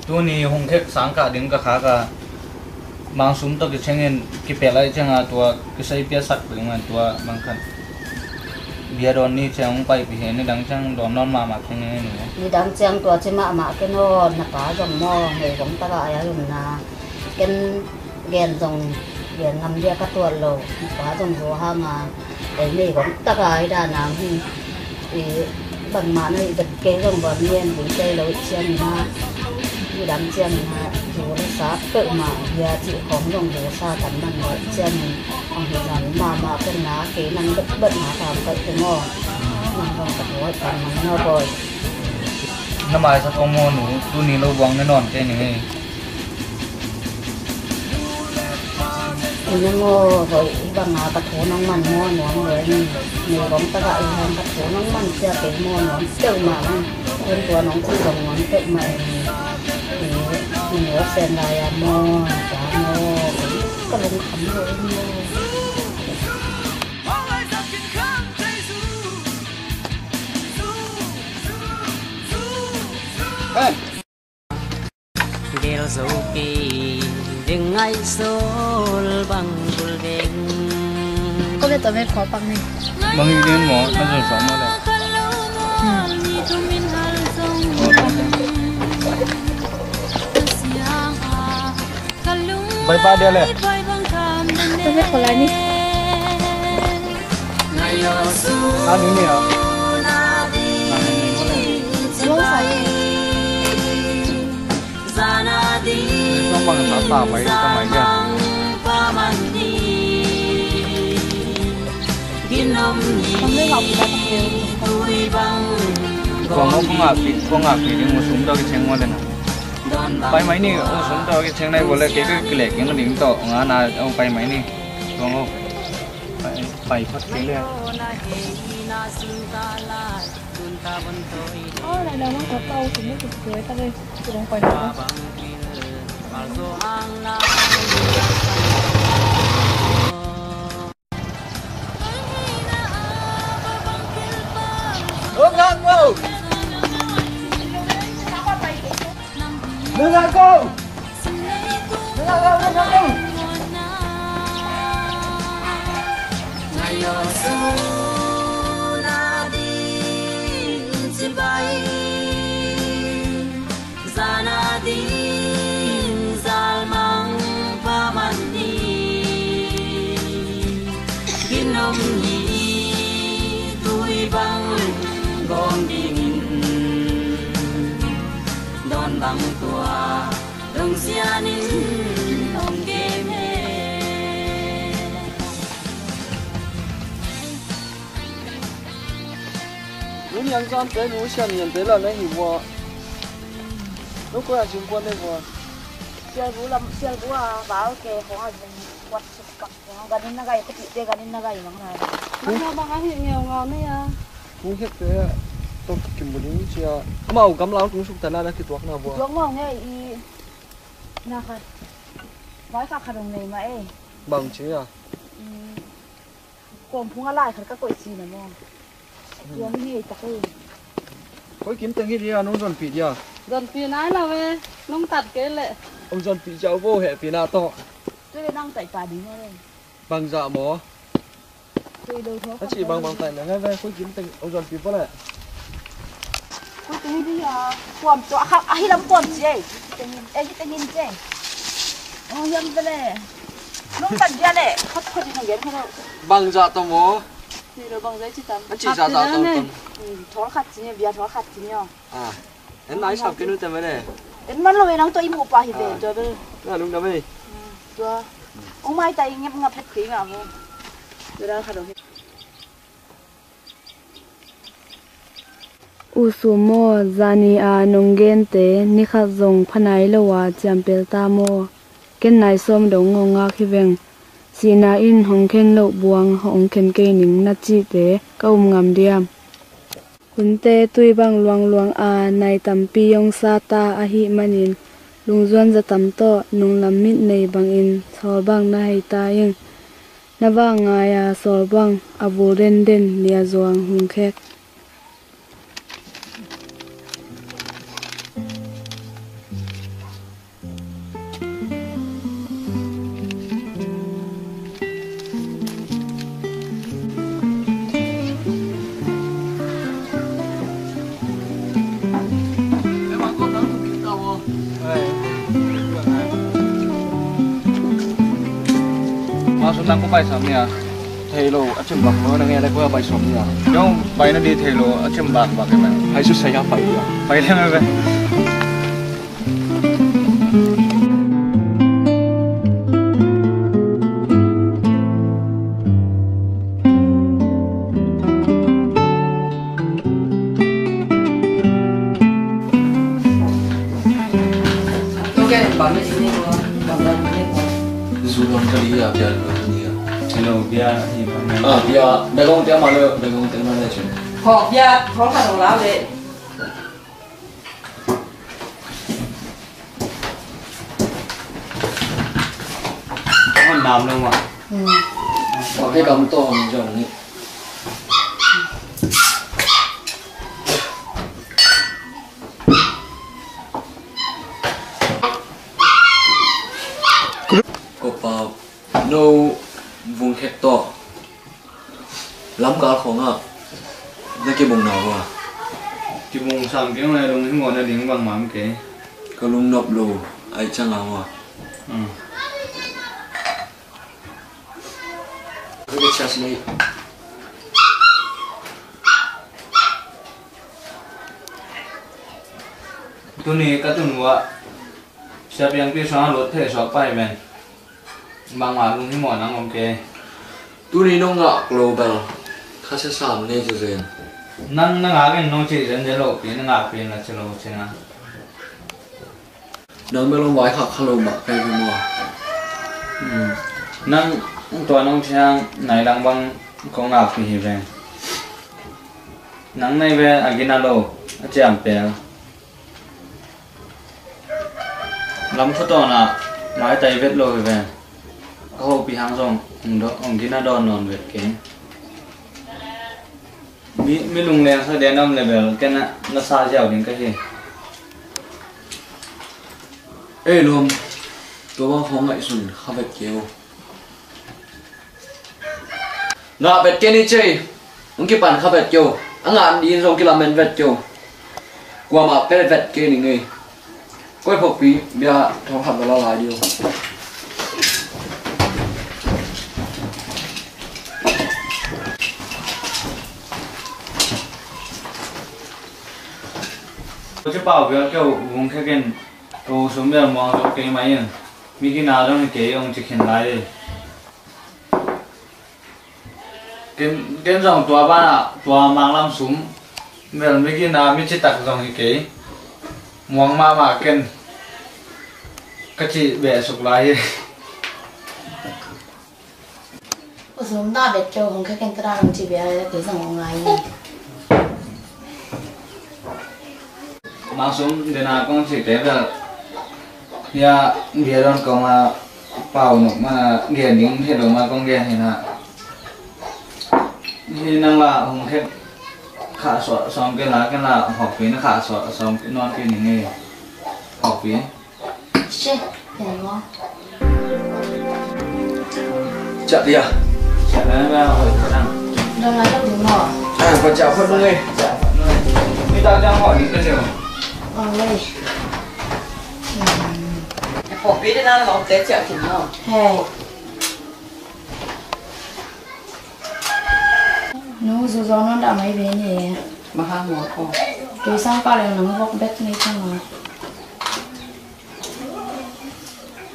Tu ni hong thích sáng cá đến cả khá cả Mang xuống tao cái chẳng em Cái bè lại chẳng à tua Cái say bia sắc đứng mà tua mang khăn. Bia đòn ni chẳng bay bị hẹn ni đắng chẳng đòn non mà mà chẳng nghe nữa. Đi đắng tua chỉ mà mà cái nó nà cá dòng mò hay giống ta lại dùng nà cái ghen dòng ghen ngâm dia các tuần lầu quá dòng dù ha mà. Đấy này cũng tất cả ấy, đà nam thì thì bằng mà này đặt kế dòng vào miền buổi tây lối chang ha như đám chang ha dù nó sát tự mà dia à, chị không dòng dù sa thắn bằng lối chang ông thì là mà mà cái lá kế năng bất bận mà làm tự cái ngò năng dòng cái hỏi tắm mình nó rồi. Nó mà sao không mua nụ tu ni lâu vòng nó non cái này. Ini mo rồi bằng à bắt thố nông man mo nó rồi ni bóng ta gọi hơn bắt thố nông man chia cái mo nó tự mà hơn của nó chỉ đồng nó tự mà thì mình nhớ xem lại à mo cả mo có lông khắm rồi mo kỳ zoki Dengai sol có biết tao biết khó bằng này Bằng ý kiến mỏ Nó rồi sống ở đây Bay ba dia leh tao biết khó lại đi Tao đứng nè lâu sai Nó bằng tao tao mấy tao mấy kia không biết học gì đâu còn nó không hợp bị không hợp bị nhưng mà súng đó cái chén ngon này bay máy nè ô súng đó cái chén này gọi là cái cái cái lệ cái nó điểm to ngã là ông bay máy nè còn không bay bay phát cái lên. Oh, này là nó có câu thì nó cực cười ta đây tôi đang quay nó Hướng nhân nhận con tới núi xem nhìn tới là lấy hiểu vợ Lúc qua chúng quân đây vợ xe vũ lam xe vũ à vào kề ho a jeng wat suk pak ho ganin na gai ko ti de ganin na gai mang na. Nó nó bằng ăn hiện nhiều ngon đấy à Cũng hết thế Tôi kiếm một những à Màu cắm láo cũng sụp tàn là cái tuạc nào vợ màu nghe y i na ka. Vai khả đồng này mà e. Bằng chứ à còn phung lại lai các ka koi này mong Jong ni ta ke. Có kiếm từng cái gì à, nông dân phỉ gì à Gần phía nái là về Nông tặt cái lệ Ông dân phỉ cháu vô hệ phỉ nào to Tôi đang tại di mo le. Bằng dạ mỏ Tôi đâu tho. Nó chỉ bằng bằng tay này ngay về, có kiếm từng ông dân phỉ vô lại Ko tu di a. Kom to a a hi lam kom si e. Tengin e ji tengin je. Oh yam bele. Nong tan ja le. Khot khot di na gen kho. Bằng dạ tao mỏ Thì được bằng giấy chị chỉ dạ dạ tao tao Thor khat si ne bia thor khat si ne. À Em nói sao cái tao mới này En man lo nang to imu pa hi be to be. Nó là lúc đó mới To. Ông mai tay ngep ngap hết khí mà. Tôi đang khát hết. usumo zani a nungen te nikha zong phanai lowa champel ta mo ken nai som dong ngonga khiveng sina in hongkhen lo buang hongkhen ke ning na chi te, kaum ngam diam. Kunte tui bang luang luang a, nai tampi yong sa ta a hi manin. Lungzuan za tam to, nung lam mit nei bang in, sol bang na hai ta yeng. Na ba nga ya sol bang abu ren den nia zuang hung khek mà số tăng có bài sớm nha Thầy lô, ở trên bạc nó đang nghe đây có bài sống nha nhưng bài nó đi thầy lộ ở trên bạc bạc cái này lơ chứ Họ bia họ khát đồng láo đấy con làm đâu mà Có cái cầm to mình cho nó Có bảo nâu vùng hẹp to Lắm cả không à Nó cái bông nào à chỉ mùng sắm cái này luôn ngồi nó đứng bằng mắm cái Có lung nộp lù Ai chẳng nào à ừ. Cái chas này. Tu ni ka tu nuwa siap yang pi sang lot the sok pai men bang ma lung hi mo nang om ke Tu ni nông ngạ global. Khá sẽ sảm nê cho dền. Nang nang a gen no chi ren je lo pi nang a pi na chelo chenga Nâng mê lông vái khắc vải học bạc mà ừ. cái mò nang to nong chang này đang băng có ngạc thì về nắng này về à, agina lo chạm bèo lắm phút đó là mái tay vết lôi về. Có bị hàng rong ông đó ông kia nó đòn nòn vết kén, mi mi lùng lên sao đen ông level cái nó nó xa dẻo đến cái gì? Ê luôn tôi không ngại xuân khá vẹt kêu ngạ vẹt kê đi chơi. Ông kia bàn khá vẹt kêu anh ngạ đi rồi kia làm mẹn vẹt kêu qua mà cái vẹt kê này ngây quay phục phí bây giờ thằng vào là lại điều. Tôi chỉ bảo việc kiểu vùng khác kênh xuống bây giờ mong cho cái máy à mi cái nào đó cái ông chỉ khen lại đi cái cái dòng tua ba à tua mang làm súng bây giờ mi cái nào mi chỉ tạc dòng cái mong mà mà cái cái chị bẻ sụp lại Usum da bet cho hong ka ken tra ram chi bia la ke sang ngai mang súng để nào con chỉ té là ya dia don ko ma pau no ma ge ning he do ma con ge he na ni nang la hong he khả so som cái lá cái là học phí nó khả so som cái non cái này nghe học phí. She ya no chợ đi à sẽ nói ra hỏi khả năng do la lo du mo à còn chợ phân luôn đi người ta đang hỏi những cái điều o le Hộp bí đến ăn lọc tế chợ thịt nó hey nu zu zo nó đã mấy bé nhỉ? Mà ha ngọt khô. Rồi sang pa le nó vóc bet này chăng mà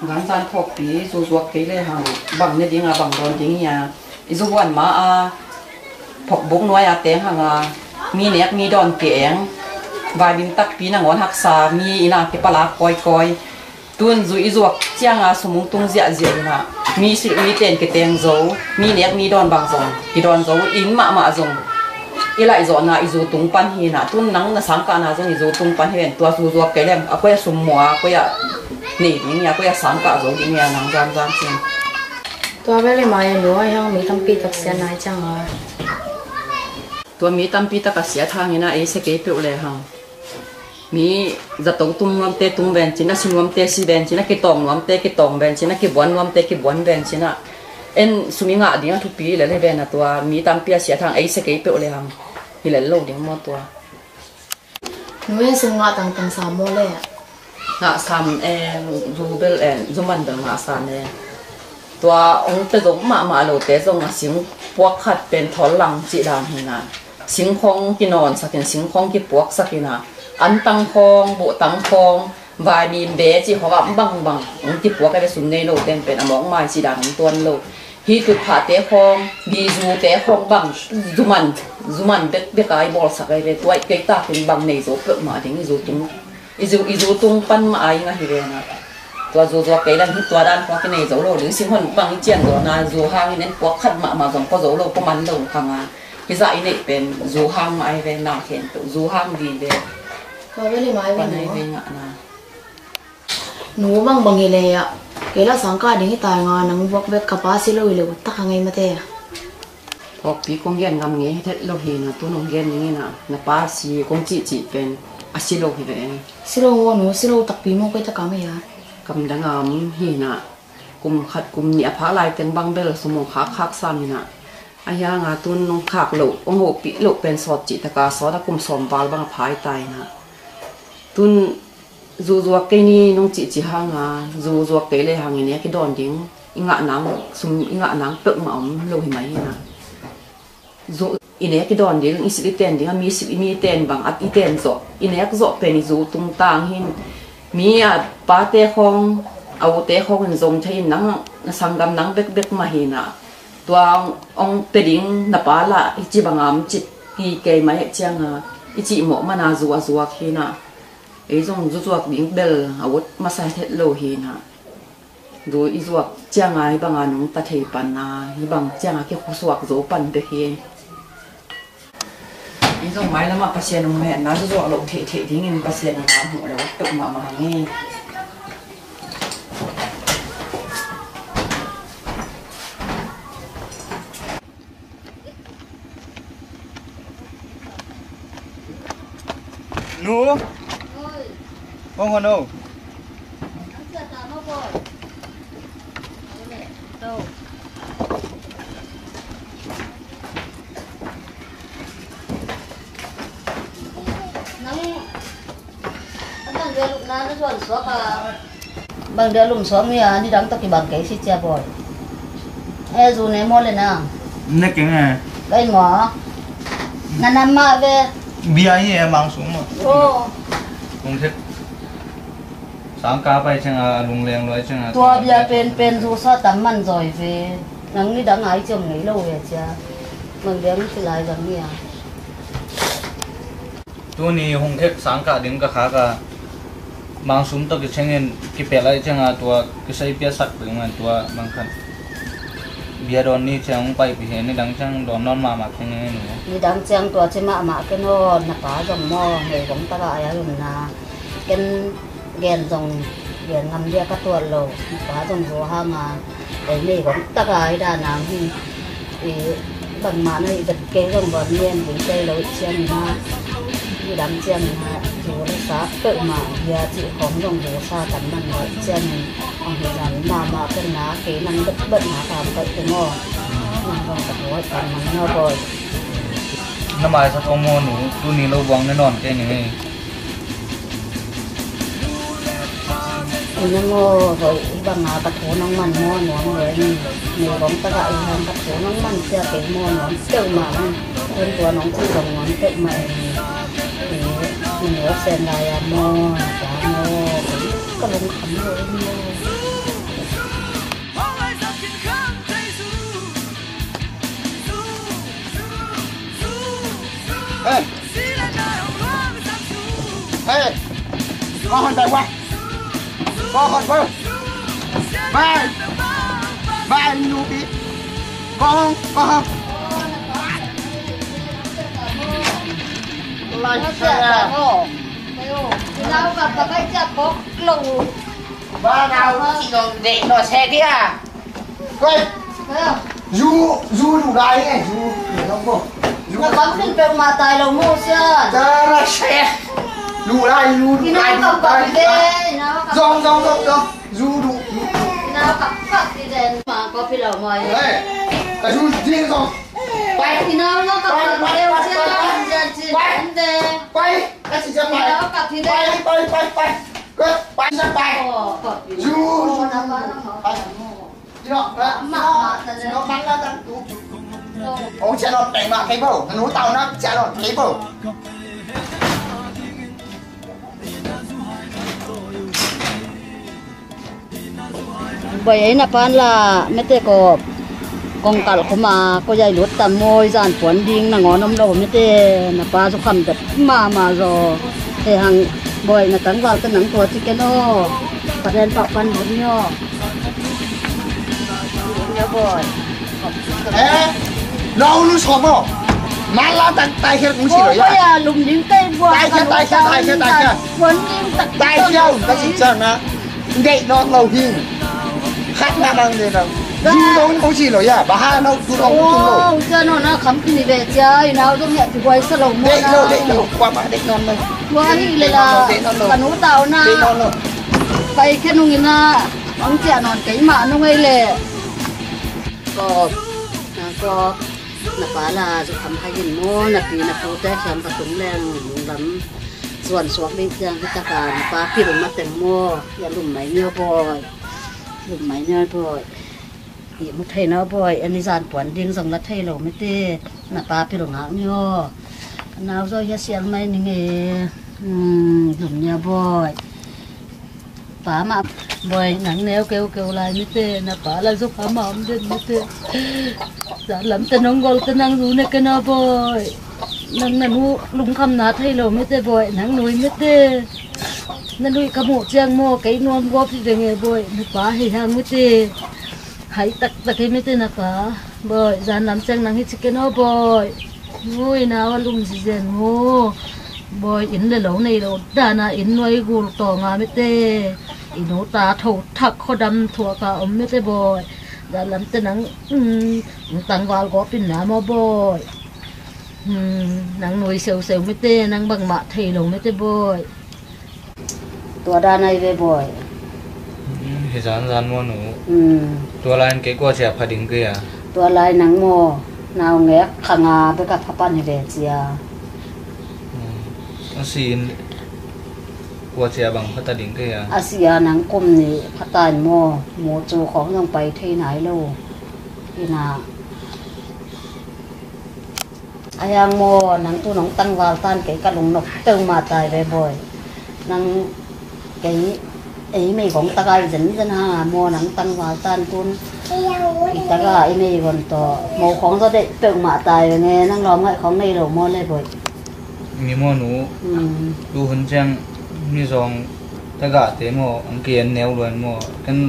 Gắn gian hộp bí dù ruột cái lê hàng Bằng nên đi ngà bằng đòn tiếng nhà. Dù bọn mà à Phọc bốc nói à tiếng hàng à Mi nét mi đòn kiếng Vài bình tắc bí nà ngón hạc xà Mi ina cái bà lá coi coi tuôn ý ruột chiang à sum tung dạ dạ na mi sĩ mi tên cái tên dấu mi nét mi đòn bằng dòng. Cái đòn dấu in mạ mạ dòng. Ý lại rõ na ý tung pan hi na tuôn nắng na sáng cả na dòng ý tung pan hi tua dù ruột cái lem à quay sum mua quay à nỉ đi nhà quay sáng cả dấu đi nhà nắng gian gian xin. Tua bé le mai lo yang mi tam pi tak se nai chang à? Tua mi tam pi ta cả xia thang ina ấy sẽ kế biểu lệ hằng mi za tong tung ngam te tung ben china sin ngam te si ben china ki tong ngam te ki tong ben china ki bon ngam te ki bon ben china. En sumi nga ding thu pi le le ben tua. Mi tam pia sia thang ai se ke pe le hang hi le lo ding mo tua. Nu en sung nga tang tang sa mo le. Nga sam e ru bel en zuman da nga sam e tua ong te dong ma ma lo te dong a sing puak khat pen thol lang chi dang hi na. Sing khong ki non sakin sing khong ki puak sakina ăn tăng phong bộ tăng phong vài bìm bé chỉ họ gặm bằng bằng. Ông tiếp qua cái súng này lâu tên bên among mai chỉ đàn tuần lâu hi tụt phá té phong đi du té phong bằng zuman zuman biết biết cái bò sạc cái bet tuổi cái ta cũng bằng này zo pe mà đến rồi tung. Izu izu tung pan mà ai nga hi re tua zo zo cái đang hi tua dan qua cái này zo lo đứng sinh hồn bằng chuyện rồi là zo hang nên quá khát mà mà dòng có zo lo có mắn đầu thằng à. Cái dạy này bên zo hang ai về nào khen zo hang gì về tua bé le mai Pan ve ai no về ngạ na nu bang bang ile ya ke la sang ka ding ta nga nang vok bet ka pa si lo ile ta ka ngai mate ya Học phí công gen ngắm nghe hết lâu hi na tu nong gen như na na pa si công chị chị bên à si lâu hi về si lo wo nu si lo tak pi mo ko ta ka me ya cầm đang ngắm hi na cùng khát cùng nhẹ phá lại tiếng băng bel số một khác khác san hi na ai ya ngà tu nong khác lâu ông hộ bị lâu bên sọt chị ta cả sọt đã cùng xóm bal băng phái tai na tun dù dù cái ni nông chị chỉ hang à dù dù cái này hàng này cái đòn tiếng ngạ nắng sum ngạ nắng tự mà ông lâu thì mấy na zo cái đòn tiếng ít isi tiền tiếng mi si mi ten bang, at i ten zo. Ine zo pen dù tung tang hin. Mi à ba tê khong ao tê khong zong thấy nắng sang gam nắng bek bek mà hin à tua ông tê ding, na pa la, i chi chỉ chi ki ke mai chang a, i chi mo ma na zuwa zuwa khi nào e zong zu zuwa ding bel awut mà sai thet lo hi na. Do i zuwa chang ai bang anung ta thei pan na. Hi bang chang ke khusuak zo pan de hi. Ni zo mai lama pasien nung me na zo lo the the ding in pasien na mu lo tuk ma ma ngi. Nu. Con con đâu? bằng đĩa lùm xóm mi à đi đóng tao cái bằng cái xí chia bồi e dù này mua lên nào Nè cái này. cái mỏ nà nằm mà về Bia ấy em mang xuống mà. ô Không thích. Sáng cá bay chẳng à lùng leng rồi chẳng à. tua bia pen pen dù sao tắm mặn rồi về nắng đi đắng ái chồng nghĩ lâu vậy cha bằng đĩa mình lại mi à Tu ni hong thek sáng cá đến cả khá cả. Mang xuống tao cái chẳng en cái bè lại chẳng à tua cái say bia sắc đứng mà tua mang khăn. Bia đòn ni chẳng bay bị hẹn ni đắng chẳng đòn non mà mà chẳng nghe nữa. đi đắng chang tua chế mạ mạ cái nó nà cá dòng mò nghề cũng ta lại rồi nà cái ghen dòng ghen ngâm dia các tua lầu cá dòng dù ha mà. Cái này cũng ta à, lại đà nàng thì thì bằng mà này bật kế dòng vào miền với cây lối chang ha. Đi đám chang ha chú nó sát tự mà. Giờ chị khóm dòng dù sa tắm bằng lợi chang ông thì là mà mà cái ná cái năng bất bận hả cảm vậy cái mò. Năng dòng tập hỏi tắm bằng nhau rồi. Nó mai sao không mua nữa. Tu ni lâu vắng nên nòn cái này. Ini mo rồi bằng à bắt thú nông mặn mo nó người người bóng ta gọi là bắt thú nông mặn chưa cái mo nó tự mà hơn của nông chỉ đồng nó tự mà thì mình có xem lại à mo cả mo cái lông khắm rồi mo Ê! Ê! Con hòn tay qua! Con hòn qua! Vai! Vai nụ bí! Con? Con? Lại nó xe cả à! ngô cả cái chặt có lồng Ba nào chỉ còn để nó xe kia? Quay! Du! Du đủ đài ấy! Du! Để không vô! Nó bắn lên bên mà tài lồng chưa Ra ra xe! Đủ đài! Du đủ về nó cầm Rong rong rong rong! Du đủ! Nào cặp cặp thì đèn mà có phi lầu mời Đấy! À du riêng rong! Quay! thì nào nó cặp cặp đeo chưa về Quay! Cái gì thì mày! cặp thì Quay! Quay! Quay! Quay! Quay! Quay cặp thì Du! Du! bán nó nó, bắn ra tăng tú. Ô, cha nó đẩy mà cái bầu, nó tàu nó, cha nó cái bầu. Bởi ấy là pan là mấy tê có con cào có mà có dây lúa tầm môi dàn cuốn điên là ngón ông đầu mấy tê là pa số cầm đập mà mà rồi thì hàng bởi là tấn vào cái nắng tua thì cái nó và đen bọc pan bốn nhо nhớ bởi Ê, nó không? Má lá tay tay kia cũng chỉ rồi à. giờ lùng những cây qua Tay kia, tay kia, tay kia, tay kia. cuốn điên tận Tay kia, nó chỉ chân á. Gậy nó ngầu hin hát na năng thì là Dư nó cũng có gì rồi bà hai nó cứ không có chung rồi Chưa nó nó khắm thì về chơi, nó giúp nhận thì quay sơ lồng mua Đấy nó, đấy qua bà đấy non rồi Qua thì là bà nú tàu na Đấy non rồi Vậy khi nó nghĩ na, ông trẻ nó cánh mạ nó ngay lệ Cọp, cọp Nà phá là dù khắm hai nghìn mua, nà phí phô tét xem bà đúng lắm Xuân xuống bên trang cái ta cả, phá phí đúng mắt tèm mua, dạ mấy nhiều rồi ลุ่มไหมเนื้อบ่อยลุ่มไหมเนื้อบ่อยอีมุทเทนเอาบ่อยอันนี้จานปวนดิ้งสองละเทโลไม่เต้น่ะป้าพี่ลงหางเนื้อนาวzo ya siang mai ni nge umลุ่มเนื้อบ่อยป้ามาบ่อยหนังแนวเกลเกลลายไม่เต้น่ะป้าละสุขหอมเด่นไม่เต้จานลำตะนงกอลตะนังรู้ในกันเอาบ่อย nang nanu lung kham na thai lo me te boy nang nui me te nanui ka mo chiang mo kai non go phi de nge boy mi pa hi hang me te phái tắc tắc cái mấy tên là cả bơi dàn làm chăng năng hết chicken hao bơi ngồi nào lùng gì gì ngô bơi in le lâu này lâu đà na in nuôi gù to ngà mấy tê in nó ta thâu thắc khó đâm thua cả ông mấy tê bơi dàn làm tên năng um tăng vào có pin nào mà bơi um năng nuôi sầu sầu mấy tê năng bằng mạ thầy lâu mấy tê bơi tua đa này về bồi thì dán dán mua nụ ừ tua lại cái qua chè phải đỉnh kia tua lại nắng mò nào nghe khang à với cả papa này về chia nó xin qua chè bằng phải ta đỉnh kia Asia nắng cung này phát tài mò mò chuของยังไปที่ไหนลูกที่นาอายังโมนังตัวน้องตั้งวาลตันเก๋กะลงนกเติงมา ตัวด้านในบ่อยเห็นสารสารมัหนูตัวลายเกกัวเสียผดิงเกียตัวลายหนังโมนาวแงกขางาไปกับพระปั้นเดเสียอาศีนกัวเสียบังพัตดิงเกียอาเสียหนังกลมนี่พัตานโมโมจูของยังไปที่ไหนโลที่นาอายังโมนังตัวน้องตั้งวาลตันเกกันลงนกเติมมาตายบ่อยนัง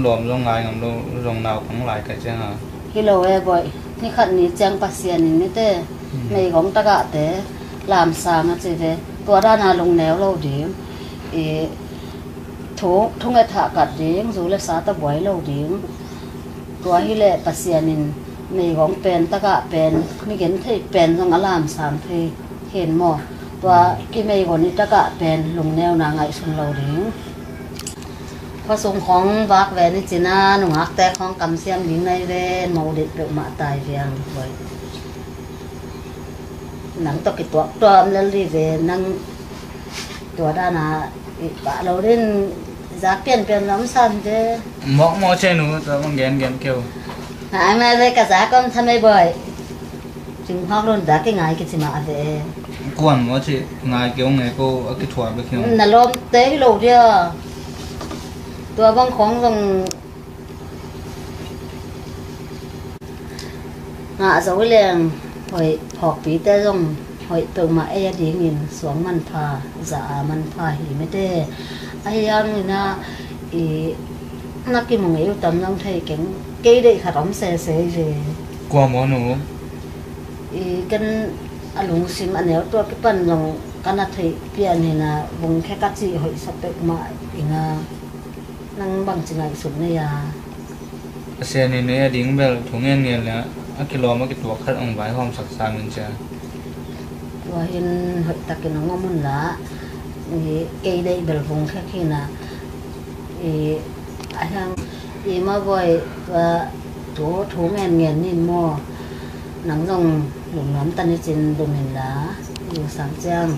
รวมลงงายงำลงลงนาวของหลายกะจังอ่ะ กิโลเอ้บ่อยนี่ขัดนี้จังปัสเซียนนี่นี่เต้ไม่ของตะกะเตลามสามนะจิเตตัวด้านนาลงแนวเราดีเอ ทุกทุกไอ้ากัดเดีมสูเลสาตะบวยเราเดีมตัวฮิเลปัสเซียนินไม่ของเป็นตะกะเป็นไม่เห็นที่เป็นต้องอลามสามทีเห็นหมอตัวกิไม่คนนี้ตะกะเป็นลงแนวนางไงสุนเราเดีมพอส่งของวักแวนนิจีน่าหนุ่งฮักแต่ของกำเสียมหญิงในเวนมาเด็ดเปลมาตายเวียงบ่อยหนังตกกิตัวตัวมแล้วรีเวนนั่งตัวด้านหน้า bà đầu đến giá tiền tiền lắm sân chứ mõ mõ trên nó tớ mong ghen ghen kêu à anh này đây cả giá con thân đây bởi chúng họ luôn giá cái ngày cái gì mà về quan mõ chị. Ngày kiểu ngày cô ở cái thua được không? Là lôm tế cái lỗ chưa? Tôi băng khoáng rằng ngã dấu liền. Hồi họp bí tê dùng บ่อยจึงพักรุ่นดักง่ายกิจมาเว กวนมอเชงายเกี่ยวไงก็เอากิถั่วไปเกี่ยว น่ะลมเตะโลเดียวตัวบางของต้องงาสาวเลียงหอยพอกปีแต่ต้องหอยเปิงมาเอยดีเงินสวงมันพาสามันพาหิไม่ได้ไอ้ยังนี่นะอีนักกินมึงเอวตำน้องไทยเก่งเกยได้ขนมเซ่เซ่เลย กลัวหมอหนู อีกันอลุงซิมอันเนี้ยตัวกี่ปันลงกันนาทีเปียนี่นะวงแค่กัดจีหอยสเปกมาอีงานั่งบังจิงไงสุดเนี่ย เสียนี่เนี่ยดิ้งเบลถุงเงินเงินแล้วอากิโลมากิตัวคัดองไว้ห้องสักสามเงินจ้ะ ว่าเห็ wahin hoi takin no ngamun la ni ke dei bel vong kha khina e ahang e ma boy wa to thu ngen ngen ni mua nắng dong lung nam tan ni chin dum hin la yu sang chang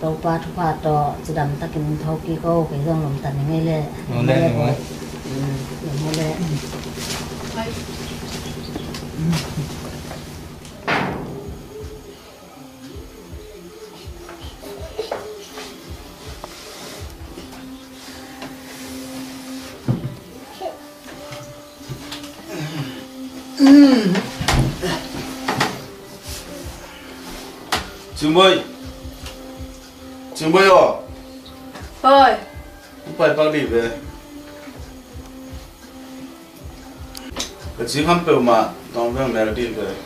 tàu pa thu pa to chỉ đầm ta cái thâu kỳ cô cái dòng lòng tận ngay lệ. Ngay lệ ừ ngay lệ 증보이 증보요 어이 빨리 빨리 왜 그치 한 배우마 동병 메르디 왜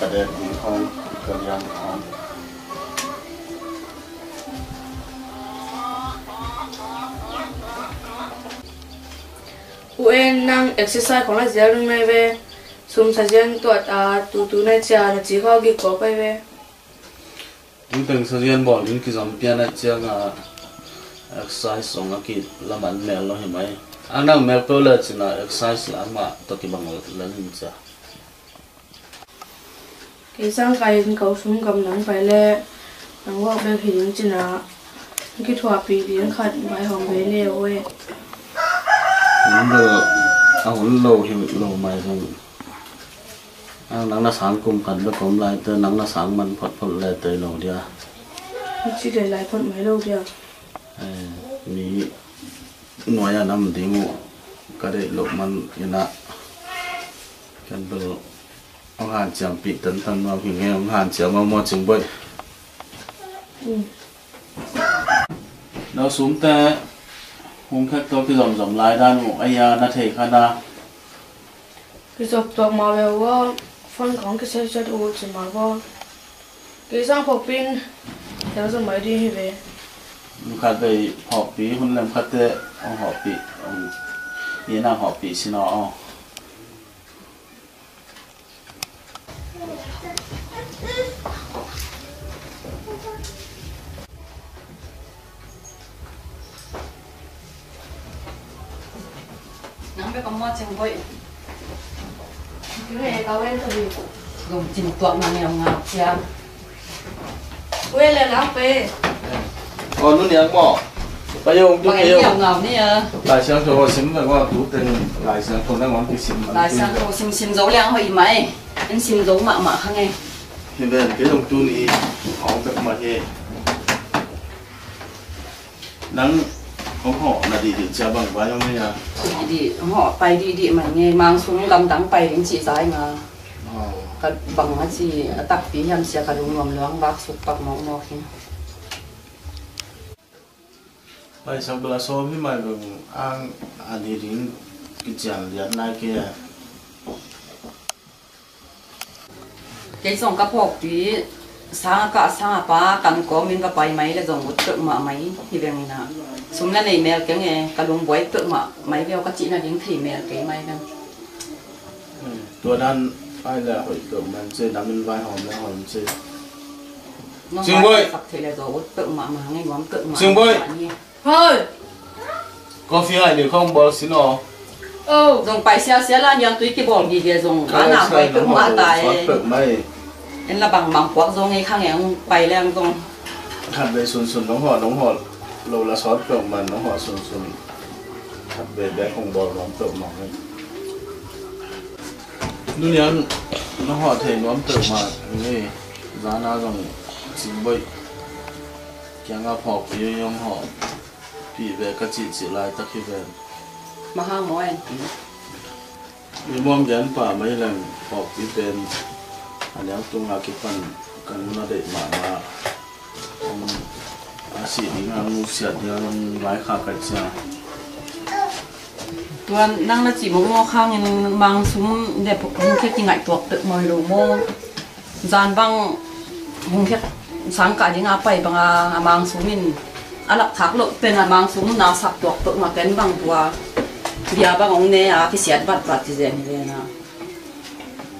그래 공통 그냥 u năng exercise khong là giờ rung nai ve. Sum sa jian to à tu tu này cha là chi kho gi ko phải về tu từng sa jian bol in ki zom tiền na cha nga exercise song ki la man me lo hi anh anang me to là chi là exercise la mà to ki bang là ni cha cái sang cái cầu xuống cầm nắng phải lệ nắng qua bên thì những chân là cái thua bị biến khẩn bài hồng về nè ôi nắng được ao hồn lâu hiểu lâu mai à nắng là sáng cùng cần được cũng lại tới nắng là sáng mình phật phật lại tới lâu đi à. Để lại phật mấy lâu đi à. Mi nói năm tiếng ngủ. Cái lộ mình yên ạ. Cần được ông hàn chẳng tấn thân vào hình nghe ông hàn chẳng mau mau chứng ừ. nó xuống ta hung khách to cái dòng dòng lái đan một ai à nó thể khá đa cái dọc dọc mà về qua phân con cái xe xe đồ chỉ mà qua cái sang phục pin theo giờ mới đi về lúc khác về họ bị hun làm khách tệ ông họ bị ông ý nào họ bị xin nó bé con mua chừng vậy cái này tao em thôi dùng chỉnh tuộng mà nghèo ngào chia quên là lắm về còn nó nhang mỏ bây giờ ông chúng yêu nghèo ngào nè lại sang cho xin là qua tú tên lại sang con đang ngón cái xin lại sang cô sim sim dấu liang hơi mày anh sim dấu mạ mạ khang nghe hiện tại cái dòng tu này họ bị mà hệ nắng không họ là đi được cha bằng bao nhiêu mấy à đi đi họ bay đi đi mà nghe mang xuống lâm đắng bay đến chị dài mà. Cái bằng cái gì tập phí nhầm xe cái đúng ngầm loáng bác sụp bạc mỏng mỏng kia. Bây giờ bữa sau khi mà bằng ăn ăn đi đến cái chàng liền này kia. Cái dòng các hộp phí sang cả sang apa cần có mình và bay máy là dòng một tự mà máy thì về mình nào xuống là này mẹ cái nghe cái đúng bói tự mà máy vào các chị là những thì mẹ cái máy đâu tua đan ai là hội tự mình chơi đam mình vai hòm là hòm chơi tự mà Trương Bôi. thôi. Có phía này được không bố xin nó ừ. Dùng bài xe xe là nhang túi cái bồn gì kia dùng cá nào bài tự mà tài tự mày em là bằng bằng quạt dùng ngay khang em bài lên dùng hạt về xuân xuân nóng họ nóng họ lâu là sót tự mình nóng họ xuân xuân. Hạt về bé không bò nóng tự mỏng lên nu nhắn nó họ thể nóm tự mà nghe. Giá na rằng xin bậy chẳng ngáp học yêu yong họ bị về các chị chỉ lại tất khi về. Mà hang mỗi anh mi mom jan pa mai lang học bị bên anh em tung là cái phần cần nó để mà mà ông à sĩ đi ngang ngu sẹt đi ông vái khá cái cha tuan đang là chỉ một ngô khang nhưng mang sum để phục hung khét tuộc tự đồ băng sáng cả bằng à, à mang mang à, tuộc tự tua bia bằng à, ông nè à cái sẹt bắt bắt thì gì na lo sum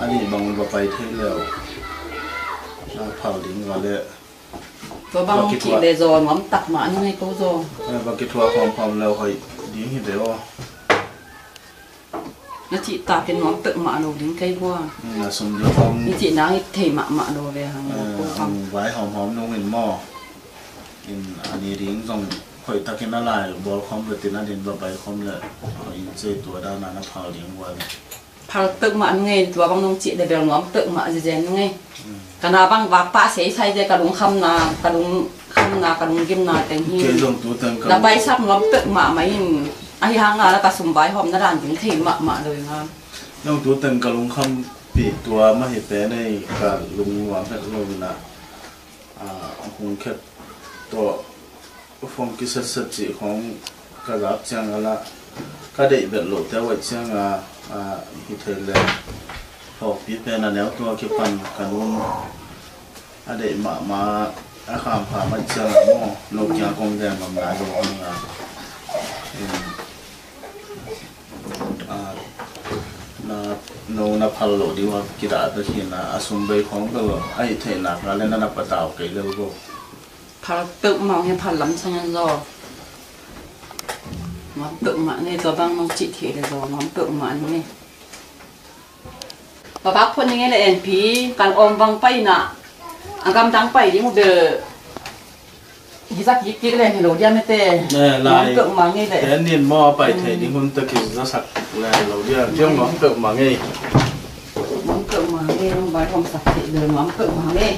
rồi ngon น้องตัวเต็งกับลุงคำปีตัวมาเห็นแต่ในกับลุงหวังแค่ลุงนะอ่าคงแค่ตัวฟงกิสสจิของกระดับเชียงละก็ได้เบ็ดหลุดแต่ว่าเชียง phang tự mà ăn nghe và bang nông chị để đều ngóm tự mà gì gì nghe cả nào bang và pa sẽ sai ra cả đúng không nào cả đúng không nào cả đúng kim nào tình hiền. Là bay sắp ngóm tự mà mấy ai hàng là cả sùng bái hôm nó đàn tiếng thì mà mà rồi ngon nông tua từng cả đúng không bị tua mà hiện tại này cả đúng ngóm cả luôn là à không khép tua phong kỹ sật sật chỉ không cả giáp chăng là. Các đệ biệt lộ theo vậy chăng à à cụ thể là học biết là nếu tôi cái phần cần à để mà mà à khám phá mà chờ mò lúc nhà công việc mà đã được ông là à nó no na phalo đi vào kí đã tới khi là sum bay không đâu ai thấy là ra lên là bắt đầu cái lâu đâu phalo tự mong hay phalo lắm sang rồi ngón tượng mãn này rồi băng nông chị thì là rồi ngón tượng mãn này và bác phun như thế là em phí càng ôm băng bay nè anh cầm trắng bay đi một đợt. thì sắc kí kí lên thì lẩu điên mới tê. Ngón tượng mạng này đấy thế nên mò bay thấy đi hôm tới kí ra sạch là lẩu điên chứ ngón tượng mạng này ngón tượng mạng này không phải không sạch thì đời ngón tượng mạng này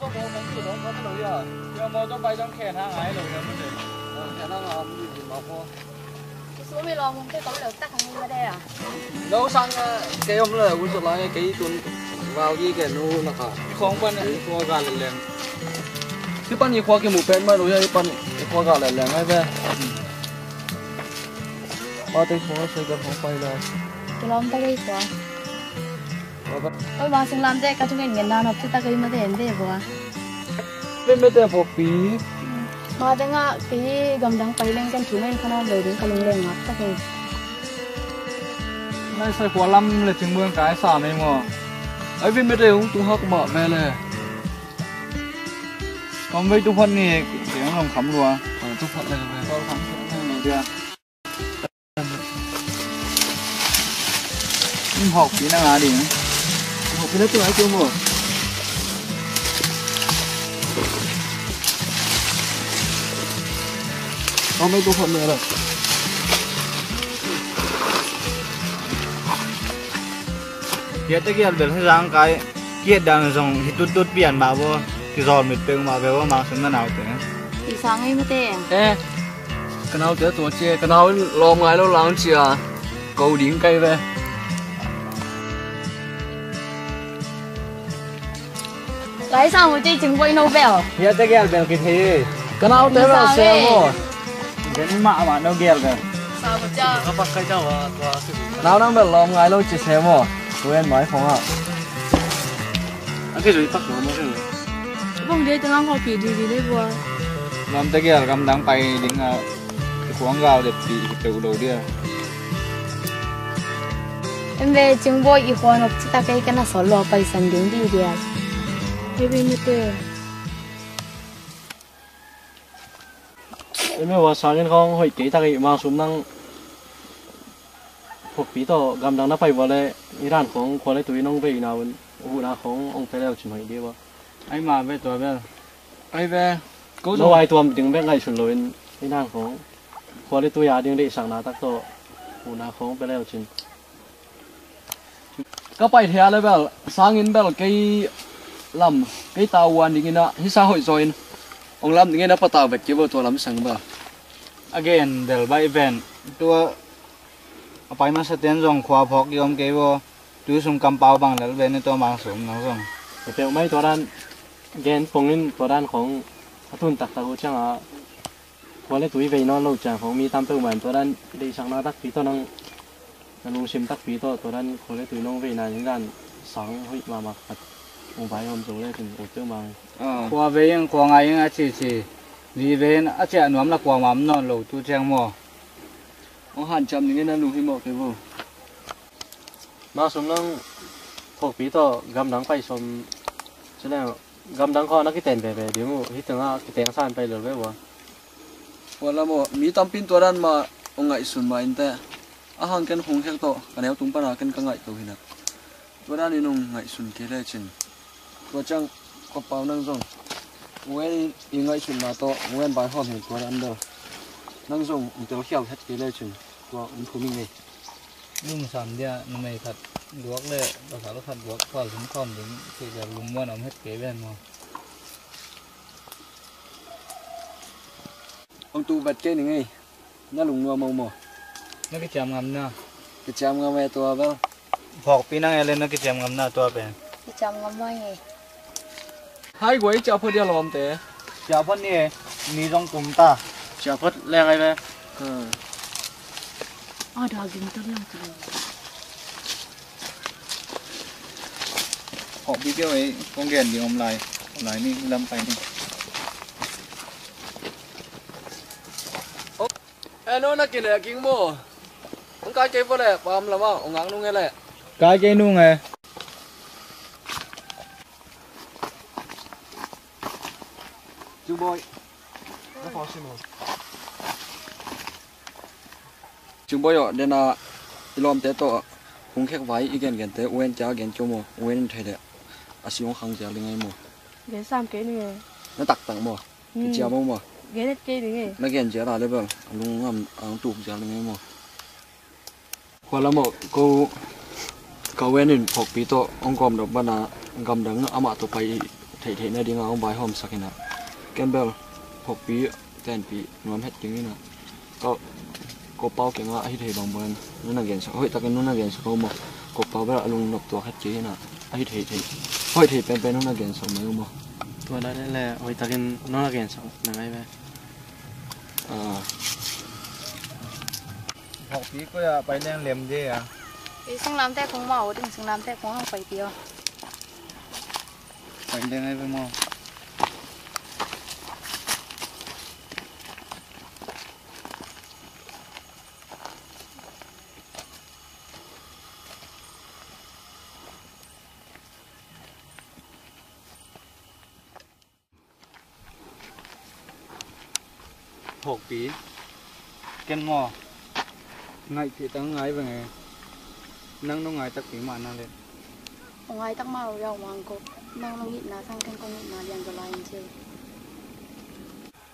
ก็มองมันคือน้องเขาไม่รู้อ่ะเดี๋ยวมองต้องไปต้องแขนห้างไอ้หลงเนี่ยมันเด็ก số mi lo không cái cấu được tắt không ra đây à nấu sang cái hôm là cũng rồi lại cái tuần vào đi cái nu là cả không quan này khoa gà lên lên cái pan gì khoa cái mũ pen mà rồi cái pan khoa gà lại lên ngay về ba tay khoa xây cái khoa phải là tôi lo ta cái quá tôi mà sinh làm thế cái chúng cái nghiền nào nó chúng ta cái mà thế thế quá bên bên đây phục phí mà đang ngã cái gầm đang bay lên trên chú này con nó đấy đến cái lưng lên ngắt các em nay sai quá lắm là chừng mương cái xả này mà. Ấy vì đây cũng tụ hắc mở về lề còn với tụ phân này tiếng lòng khắm luôn. À. tụ phân này là tụ khắm này được học kỹ năng à điểm học cái đó tôi nói chưa mua có mấy tụ học nữa rồi Hiện tại kia bên sang cái kia đang dùng thì tút tút biển mà vô thì giòn mệt bưng mà về vô mang xuống nào thế. Thì sáng ấy mà thế ê cái nào tới tổ chơi cái nào lo ngay lo lắng chi à? Cầu điện cây về. Lấy sao mà chơi chừng quay Nobel. Hiện tại kia bên cái thế cái nào tới vào xe vậy? Cái mạ mà nó kia rồi nó à nào đang bị lo ngay lo chỉ xe mà quên máy phòng à cái gì bắt nó mới được Bông đi tengah kau pilih di ni buat. làm tới kia cầm đang bay đến cái khoáng gạo để bị tự đầu đi em về chừng quay ít hoa nó chúng ta cái cái nó sổ lo bay sân đứng đi đi à Heavy ni tu. em ไม่ว่因为我三年康会给他个มาสุ่มนั่งพวกปีต่อกำลังนับไปว่าเลยอีร้านของคนเลตัวน้องไปนาวันหูนาขององค์เทแลชิมหอยดียวไอ้มาไปตัวไปไอ้ไปกูจะวายตัวถึงแม่ไงชนเลยอีร้านของคนเลตัวยาดึงได้สั่งนาตักโตหูนาของไปแล้วชิมก็ไปเทียเลยแบบสร้างเงินแบบกี่ลำกี่ตาวันดีกินอะฮิซาหอยจอยนะ องลำนี้นับตาแบกเกี่ยวตัวลำสังบ่ again เดลใบเวนตัวไปมาสเตนจงควาพอกยอมเกี่ยวดูสมกำเปาบังเดลเวนในตัวมางสมน้องสงเดี๋ยไม่ตัวด้าน again ปงนินตัวด้านของทุนตักตะกุช่างอะพอเล็กตุ้ยไปนอนลูกจังของมีตามตัวเหมือนตัวด้านดีช่างน่าตักปีตัวน้องลุงชิมตักปีตัวตัวด้านพอเล็กตุ้ยน้องไปนานด้านสองหุ่ยมามาขัด 我白我做嘞，就我做嘛。啊。qua ờ. về anh qua ngày anh chỉ chỉ, đi về anh chỉ anh là qua mắm nó lẩu tu trang mò. Ông hàn chậm những cái nó lùi hi mò cái vụ. Mà sớm lắm, thuộc bí to gầm phải sớm, cho nên gầm đắng khó nó cái tiền về về điểm mù, hít tiếng à cái tiếng san phải lười với vợ. Qua là mò, mi tâm pin tua đan mà ông ngại sùn mà anh ta, à hàng cái hùng hẹt to, cái nào tung pa là cái cái ngại tàu hình nào. Tua đan nên ông ngại sùn kia đây chừng to chang ko pau nang zong wen i ngai sun ma to bai hom hin to ran do nang zong ung tel khiao het ke le chin to un thu mi ngai lum sam dia no mai that duak le ba sa lo that duak kwa sum khom ding ti ya lum mo nam het ke ben mo ông tu bật cái này ngay nó lùng nua màu màu nó cái cham ngam na cái cham ngam mẹ to bao. Phok pi nang ele nó cái cham ngam na to đi chăm ngắm mai nghe hai quấy chào phật dia lom te cha phan ni ni jong kum ta. Chào phật le ngay ve Ada lagi tu yang tu. họ bị kêu ấy con ghen thì ông lại lại ni lâm phải ni ê nó nó kia lẹ kinh mô. Ông cái cái phật lẹ bám là bao ông ngang luôn nghe lẹ. Cái cái nu nghe chú boy nó khó xin rồi chú boy ở đây là lom te to hung khek vai igen gen te uen cha gen chomo uen thai de asi ong khang ja lingai mo Dia sam ke ni. nó tặc tặng mò cái chiều mò mò ghé đất kia đi nó ghen chế là đấy bờ lung ngầm ăn tụt chế là mò qua là mò cô câu quen nên phọc bị to ông cầm được bên nào cầm đắng ama to bay thấy thấy này đi ngang ông bay hôm sắc này Campbell phọc bị tên bị nuông hết tiếng này có có bao cái ngã hay thấy bằng bên nó là ghen sao hơi ta cái nó là ghen sao mà có bao bây giờ lung nộp tua hết chế này hay thấy thấy hơi thấy bên bên nó là ghen sao mấy mà ตัวได้แหละโอ้ยตะกินน้องละเกนสองนังไงไป à หกปีก็จะไปเลี้ยงเลี้ยมเย่อะ Ý sinh làm thế không màu, đừng sinh làm thế cũng không phải tiêu. ไปเลี้ยงไงไปมอง หกปีเกันหมอไงที่ตั้งไงไปไงนั่งต้องไงตักปีมานั่นเลย Ông ai tắc màu rau hoàng cột, nang nang hít na sang ken con hít na liền cho lại chứ. ตัวละจีเดียวใช่นะบางสมตัวละกำดังไปสมเดียวใช่นะ Ông công nang tua bang nang hộp bí ken mò ngay thì tao ngay về ngày nâng nó ngay tao bí mà nâng lên. Ngay tao mau rồi hoàng cục nâng nó nghịn là sang ken con nghịn là liền rồi lại chứ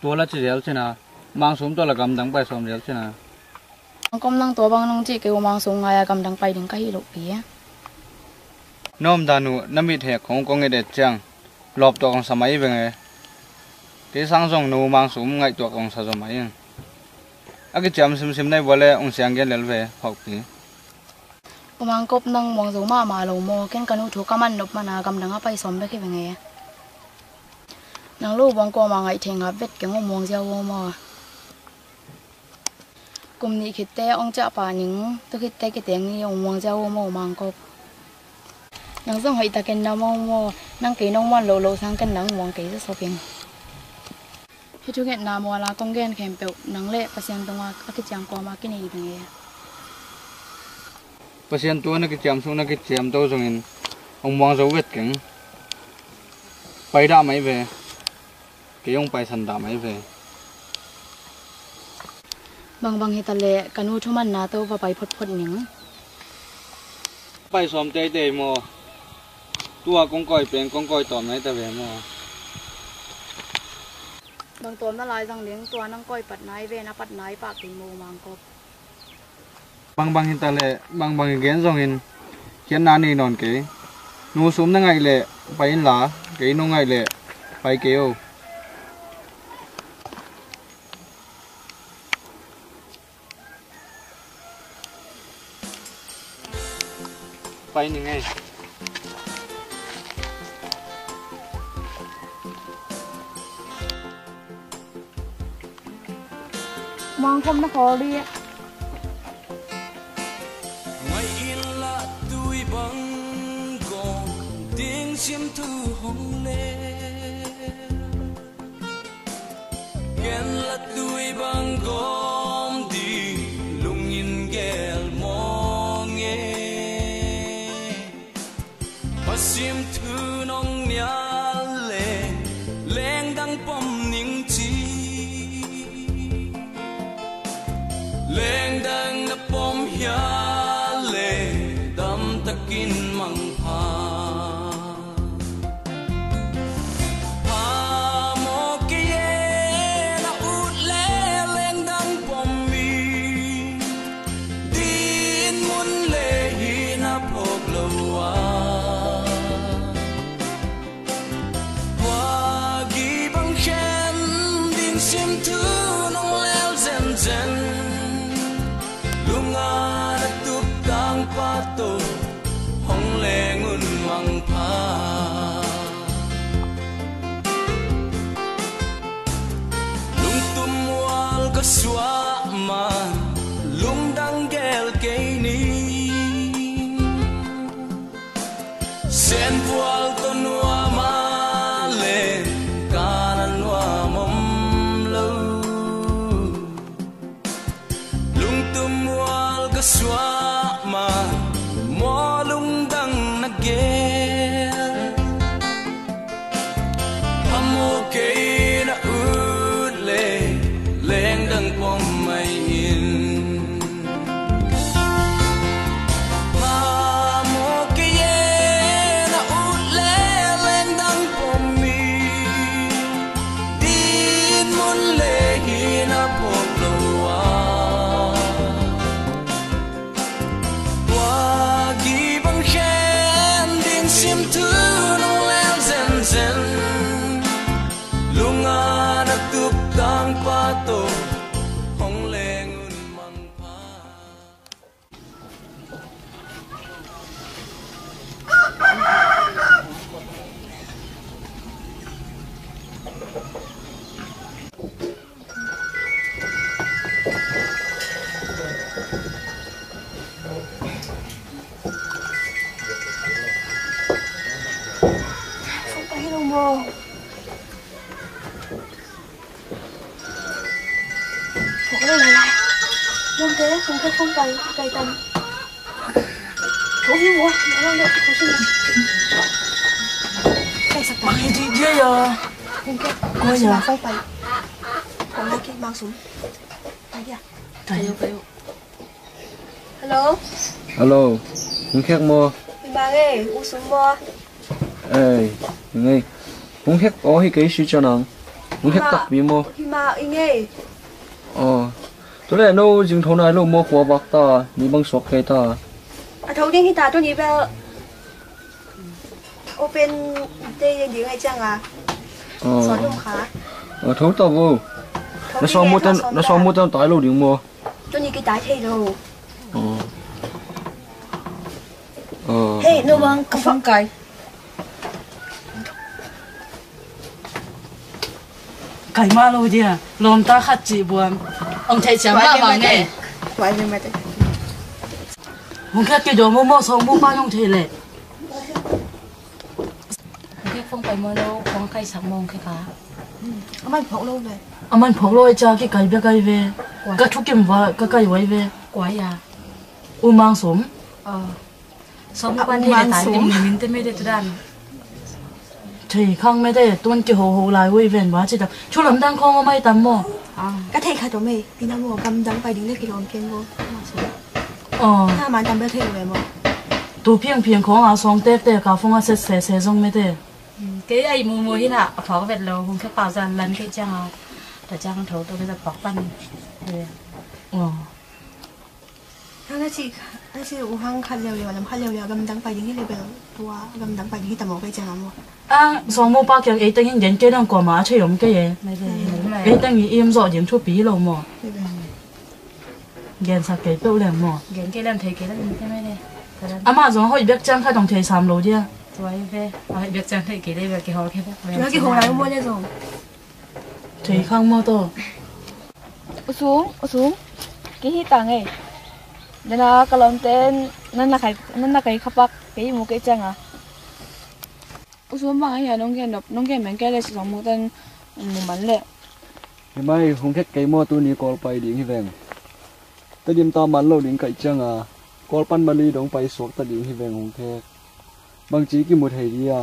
tua là chỉ đéo chứ nào mang xuống tôi là cầm đắng bay xuống đéo chứ nào công năng tua băng nông chỉ kêu mang xuống ngay à cầm đắng bay đến cái lộ bí nôm đàn nụ nắm bị thẻ không có nghe đẹp chăng lọp tọa còn sắm mấy về nghề cái sáng song nô mang sum ngay tuộc ông sa sum ấy à cái chấm sim sim này vừa lẽ ông sáng cái lẹl về, học tí. Ông mang cốp nâng mang giống mà mà lầu mò cái canu chú cam ăn nộp mà na cầm đằng áp xóm sớm với khi về nghe năng lu bong qua mà ngay thèn ngáp vết cái ngô mang gieo ngô mò cùng nhị khi tế ông cha bà những tôi khi tế cái tiếng như ông mong gieo ngô mang cốp. Năng giống hay ta cái nào mò năng cái nông mò lầu lầu sang cái năng mong cái rất sâu hi thu gen nam wala tong gen khem pe nang lệ phát hiện tung hoa ko ma qua ding ye pasien tu phát hiện cham su na ki cham to jong in ong wang zo wet keng. Pai da mai ve. Ke yong pai san da mai ve. Bang bang hi ta le kanu thu man na to va pai phot phot ning. Pai som te te mò tua con còi bên con còi tòm này ta về mò thuman na to va pai phot phot ning ไปสมใจเตยมอตัวกงก้อยเป็นกงก้อยต่อไหมแต่เวมอ bang tom na lai jang ling tua nang koi pat nai ve na pat nai pa kin mo mang ko บางบางหินตะเลบางบางเกณฑ์ทรงหินเขียนนานี่นอนเกนูสุมนั่งไงเละไปอินหลาเกนูไงเละไปเกโอไป con không, nó khô đi á. Ngoài yên là tôi băng gòn, tiếng chim thu hồng lên kèn là tôi băng gòn không thấy không cày cày tầm Ủa mua mẹ đang đợi cô xin Cày sạch mày đi chứ giờ Coi không cày Còn lại kia mang súng. Đây kìa. Thầy thầy Hello, alo hùng khét mò mình bà ơi, u súng mua. Ê ngay hùng khét có hi cái suy cho nàng hùng khét tập vì mò Thì mà ý nghe ờ. Tôi lại nô dừng thôn này lúc mò khóa bạc ta. Ni băng sọc cái ta. À thấu điên khi ta cho nhịp vào Open đây gì ngay chăng à ờ Xóa dùng khá ờ thấu tao vô nó sao mua tên nó sao mua tên tải lâu điện mò Cho nhịp cái tái thay rồi ờ ờ Hey, no bang, kapag cày Cày ma lâu đi à Lòm ta khát chị buồn Ông thầy chẳng mà mà nghe Quay về mày Hùng khét cái đồ mô mô xong mô ba nhông thầy lệ phong phải mơ đâu, phong cây sạc mông cái cá Ông anh phổ lâu về Ông anh phổ lôi cha cái cày bé cày về Cái thuốc kiếm vợ, cái cày quay về Quái à U mang sống Ờ À, quan mang tại tìm mình tên mê đề tự đàn Thì không mê đề tuân cái hồ hồ lại quay về quá chứ đâu Chú làm đang không có may tắm mò Cái thầy khá tổ mày Vì nó mua cầm đắng phải đứng lên cái lòn kênh vô Ờ Ha mà tầm bé thầy về mà Tu phiền phiền khó ngã xong tép tép cả phong á sẽ sẽ sẽ xong mê đề Cái ấy mù mù hiên ạ Phó vẹt lâu không cái bảo rằng lần cái chăng à Tại chăng thấu tôi bây giờ bọc bắn. Ờ Hang chị Hang chị u hang khăn leo leo Làm khăn leo leo gầm đắng phải đứng cái level Tua gầm đắng phải đứng cái tầm một cái chăng à mua À, xong mô ba kiểu ấy tên hình cái đang quả má chơi giống cái gì ấy tên ý im rõ những chút bí lầu mò Ghen sa cái bêu lèm mò Ghen cái làm thầy cái làm cái mấy này À mà giống hỏi biết trang khai đồng thầy sàm lầu đi à Tôi về Hỏi biết chẳng thầy cái đây về cái hồ cái bốc Nó cái hồ này mua nha rồi Thầy khang mò to Usung, usung. Ki hitang eh. Dana kalon ten nan nakay nan nakay kapak kay mo kay changa. Usung bang ay nong gen nop nong gen men kay les song mo ten mo man le. Ngày mai hùng khét cái mò tu ni call bay điện hi veng ta điểm ta man lâu điện cậy chăng à call pan bali đóng bay sọc ta điện hi veng hùng khét bằng chỉ cái một hệ đi à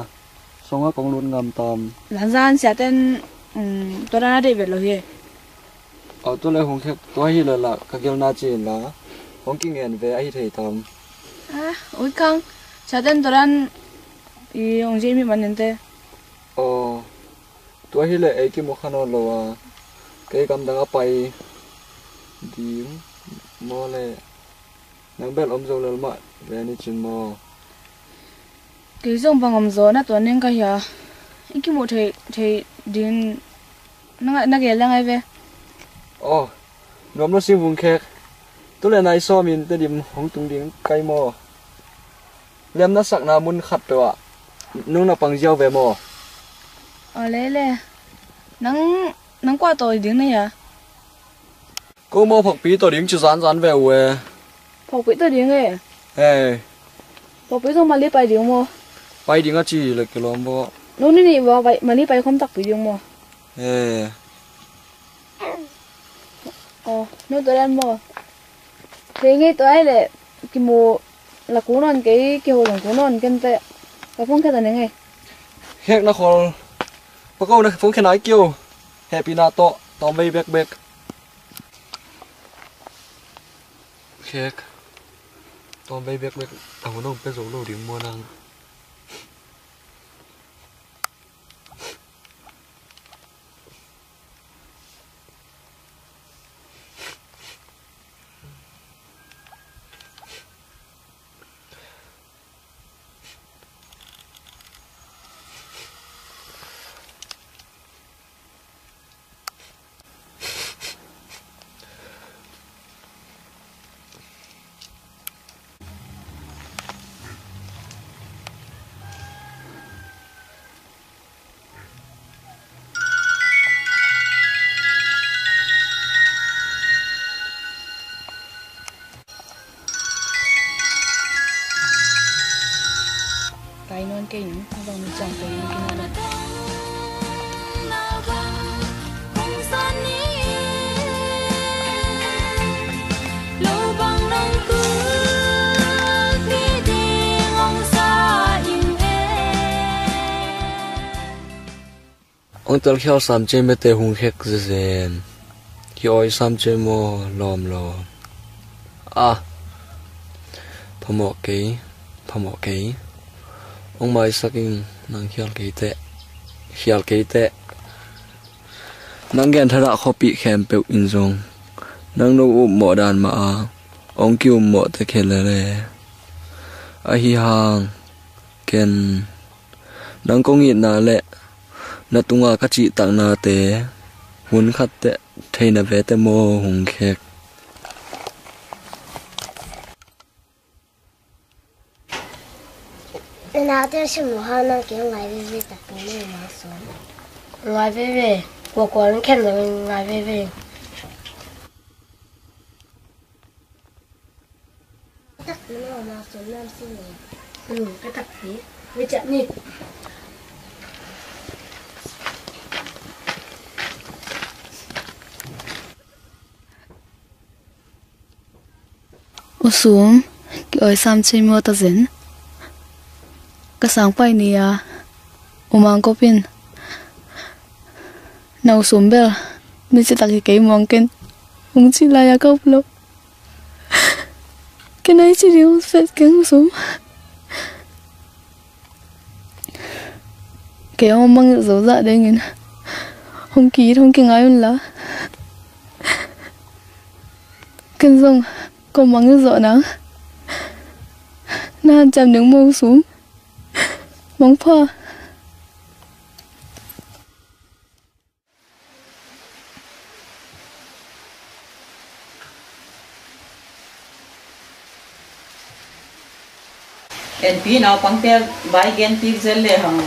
xong á con luôn ngầm tam Lan zan sia ten um to na de vet lo hi. ở tôi lại hùng khét tôi hi là là các kiểu na trên là hùng kinh nghiệm về ai thầy tam Ah, oi kang. Sia ten to ran i ong ji mi man nente. ờ tôi hi là ấy cái một khăn lo à cái cầm đang bay điểm mò lệ nang bel om zo lel ma về ni chin mò Ki zong bang om zo na to nen ka ya. Iki mo thei thei din na na ge lang ai ve. Ồ, nhóm nó xin vùng khẹt. Tôi là này so mình tới điểm hóng tung điểm cây mò. Lem nó sạc nào muốn khát rồi ạ. Nó bằng dao về mò. Ờ le le. Nang nang qua to din na ya. Cô mò phọc bí tổ điểm chú rán rán về về. Phok pi to din e. Ê, Phok pi to ma li pai din mo. Bay điểm chỉ là cái lom bò. No ni ni wa pai ma li pai khom tak pi din mo. Ê, Ờ, no to ran mo. Thế nghe ai le ki mo là cú non cái cái hồ đồng cú non ken te. Ka phong ne ngai. khẹt nó khó. Bà câu này phóng khen nói kêu. Happy na to, to mây bẹc bẹc. Khẹt. To mây bẹc bẹc. À, nó không biết dấu lô điểm mua năng. Ang tal khiao sam che me te hung zen ki oi sam che mo lom lo a cái ke phamo cái ông mai saking nang khial ke te khial ke te nang gen thara khopi khem biểu in zong nang nô u mo dan ông kêu mo te khele le a hi hang ken nang ko ngi na le na tunga ka chi tak na te hun khat te theina ve te mo hung khek nào theo sự một hai năm kiểu ngày về về tập cái này mà xuống Ngày về về, của của nó khen rồi ngày về về. tập cái nào mà xuống năm sinh nhỉ Ừ, cái tập gì? Với chậm nhỉ? Ô xuống cái ơi sam chơi mưa ta dính. Cái sáng bay nè à ô mang có pin nào xuống bel mình sẽ đặt cái cái mong kinh không chỉ là ya cốc lộ cái này chỉ điều phết cái không xuống. Cái ông mang dấu dạ đây nghìn không ký không kinh ai là kinh dung cô mang cái dọ nắng na chạm đứng mông xuống. Mong pha en pi nào pang te bai gen pi zel le hang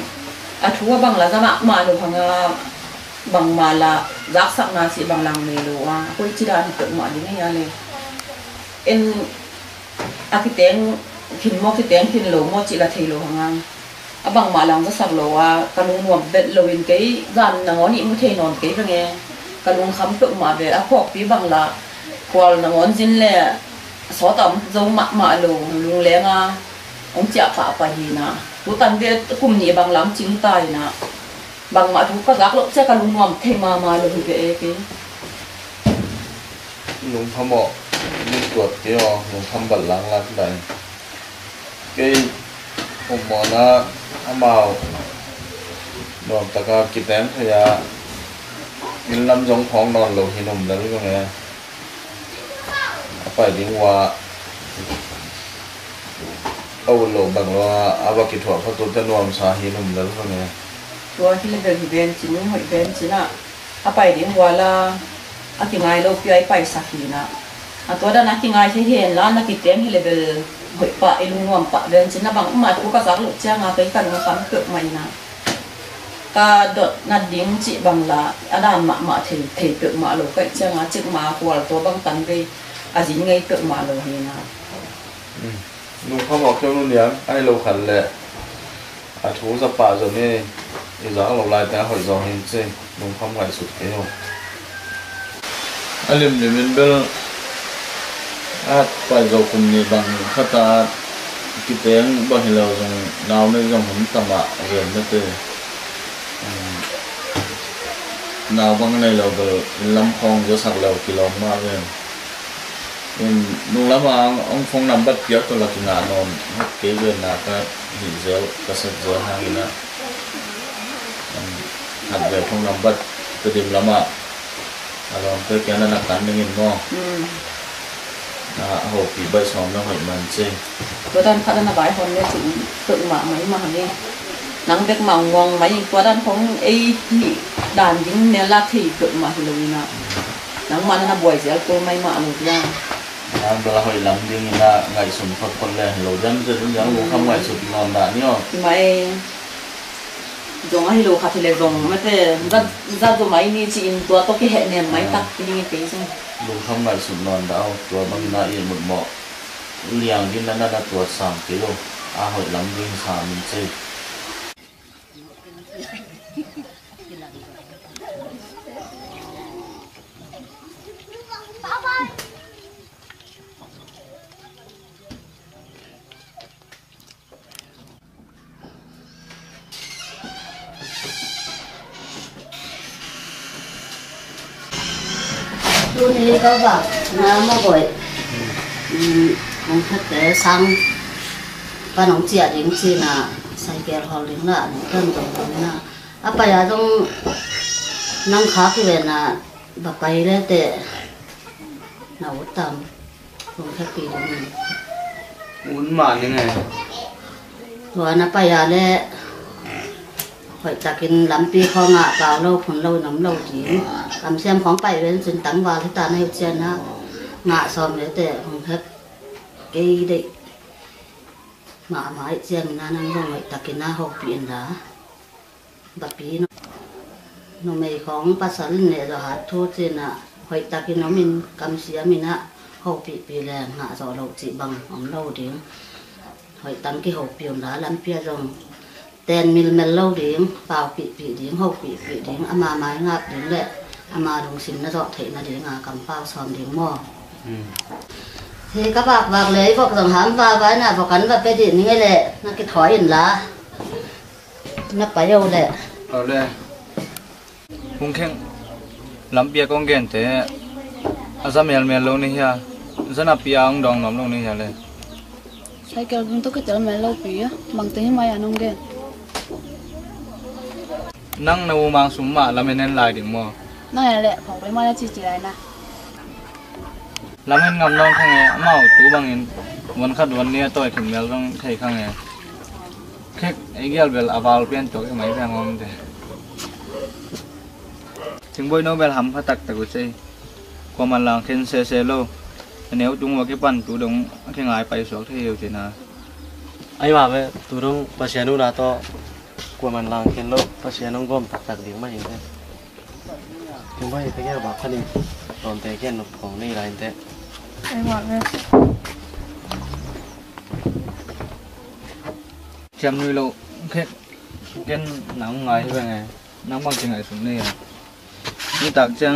a thua bang la zama ma lu hang bang ma la zak sak na si bang lang le lo wa ko chi da ni ma di ne ya le em à cái tiếng, khi mua cái tiếng, khi lỗ mua chỉ là thầy lỗ hàng ngang. À bằng mà lòng rất sạc lỗ à cả luôn mua bệt lỗ bên cái dàn ngón nhị mua thầy nón cái rồi nghe. Cả luôn khám tự mà về à khoác phía bằng là qua là ngón chân lẹ số tầm dấu mạ mạ lỗ luôn lẹ nga. Ông chả phá phải gì nà. Tú tan về cùng nhị bằng lắm chính tài nà. Bằng mà tú có giác lỗ sẽ cả luôn mua thầy mà mà lỗ về cái. Nụ thầm bộ che ka lu ngom the ma ma lo hi ke ke nung phamo nung tuột cái ho nung pham bal lang la cái cái ông mò na amao nom taka kiteng khaya in lam jong khong non lo hi nom dal ko nge apa ding wa au lo bang lo aba ki thwa pha tu ta nom sa hi nom dal ko nge tua hi le de hi ben chin ni hoi ben chin na a pai ding wala a ki ngai lo pi ai pai sa hi na a to da na ki ngai se hen la na ki tem hi le bel hoi pa i lu ngom pa ben chin na bang ma thu ka zak lo cha nga kai kan nga kam ke mai na ka dot na ding chi bang la ada ma ma the the pe ma lo kai cha nga chik ma kwal to bang tan ge a jin ngai pe ma lo hi na nung phamo kêu nu niang ai lo khan le a thu za pa zo ne i za lo lai ta hoi zo hin che nung pham ngai sut ke ho alim limin bel at phải dầu cùng nề bằng khát ta cái tiếng bao nhiêu lâu rằng nào nơi dòng hấm tầm ạ gần đất từ nào bằng này là bờ lâm phong do sạc lầu kỳ lòng mà về nên nung lắm mà ông phong nằm bắt kéo tôi là kỳ nà non hết kế về là ta hình dấu ta sắp dấu hàng nữa hạt về phong nằm bắt tôi điểm lắm ạ à lòng tôi kéo là nặng cắn đừng nhìn ngon tua dan phát na bai hon le chu tự ma mai ma ni nang bek ma ngong mai tua dan phong ei hi dan ding ne la thi tự lo na nang man na boy zel ko mai ma lo ya ang bala hoi lam ding na ngai sum phot kon le lo jam je ding yang lo kham ngai sut non da ni o mai dong ai khat le dong ma te za za do mai ni chi in tua to ki he ne mai tak ki ni pe so lo kham ngai sut non da o tua bang na i mut mo liang din na na na tua sam ke lo a hoi lam ding sa min che thì các bạn nó mà gọi không thật để sang và nông chia đến chi là sai kẹo họ đến là những cơn tổng tổng là à bây giờ trong năng khá cái về là bà bay รุ่นนี้ก็แบบน้ำมาบ่อยมันพัดแต่ซ้ำปนองเจียดิ้งซีน่ะใส่แกลฮอลลิงละนี่เริ่มตรงนี้นะอาไปยาต้องนั่งขาขึ้นเวน่ะแบบไปเล้วแต่หนาวต่ำลงแค่ปีตรงนี้ อุ้นหวานยังไงตัวานอาไปยาแล้ว งมินกำเสียมินะเขาปีปีแรงหาจอเราจีบังอมเราเดียงหอยตังกี่หกปีมละลันเปียจง tên mil mel lâu điếng vào bị bị điếng hậu bị bị điếng ama mái ngap điếng lệ. Ama đồng xin nó rõ thể là điếng à cầm phao xòm điếng mò. Thì các bạn vào lấy vọc dòng hám vào cái là vọc cắn và bê điện như thế lệ nó cái thói hình lá. Nó phải đâu lệ. Ở đây hung khen lắm bia con ghen thế azam mel mel lâu này ha zana pia ông dong nom lâu này ha le sai kêu chúng tôi cái chợ mẹ lâu á bằng tiếng mai anh ông ghen นั่งนวมังสุมมาแล้วไม่เน้นลายถึงมอนั่นแหละผมงไปมาแล้วจีจีไรนะแล้วไม่งำน้องข้างไงเมาตูบางเงินวันขัดวันเนี้ยต่อยถึงแล้วต้องใช้ข้างไงแค่ไอ้เกี่ยวเบลอาวาลเปลี่ยนตกไอ้ไหมแพงงอมเดถึงบอยโนเบลหำพัตักตะกุเซความมันลังเคนเซเซโลเนี้ยจุงวากิปันตู้ดงแค่งไปสวกเที่ยวเจนะไอ้มาเว้ตู้ดงปัชญานุราโต กูมาจงกินอาเทเหลลงมาเก๋กงไงเบียกเหลงมาแค่กันนู้นจงมาเด็กจีตะกังเด็กเวนี่ตาเส้น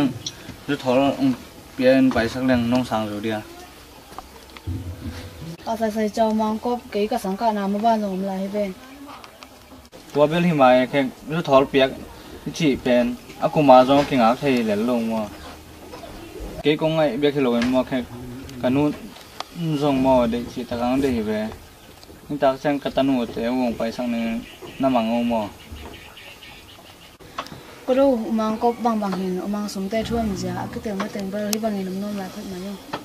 กัตนูเตะวงไปสักนึงน้ำมังงม tua bel hi mai khe lu chỉ piak chi pen aku giống jong ki thì thei le mà cái công nghệ ngai khi khe mà ma khe kanu jong ma để chỉ ta kang để về nhưng ta ta sang ka tanu te wong pai sang ne na mang ngo có đâu do có ko bang bang hin mang sum te thuam ja ke te ma teng ber hi bang ni nom nom la thot ma yo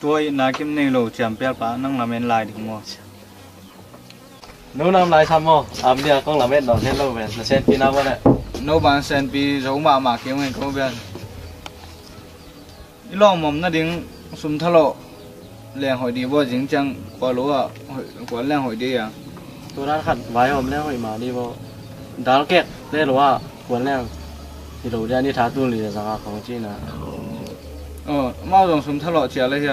tôi là kim này lộ chạm bèo phá năng làm em lại được không nếu năm lại sao mò ám đi con làm bên đó nên lâu về là sen pin nào vậy nấu bàn sen pi giống mà mà kiếm người có bên lo mầm nó đứng sum thalo làng hội đi vô dính chăng? Qua lúa à? Qua làng hội đi à? Tôi đã khẩn vài hôm leo hồi mà đi vô. Đá kẹt đây là quần leo thì đầu ra đi thả tuôn lì ra không chi là ờ mau dùng sum thalo chia lấy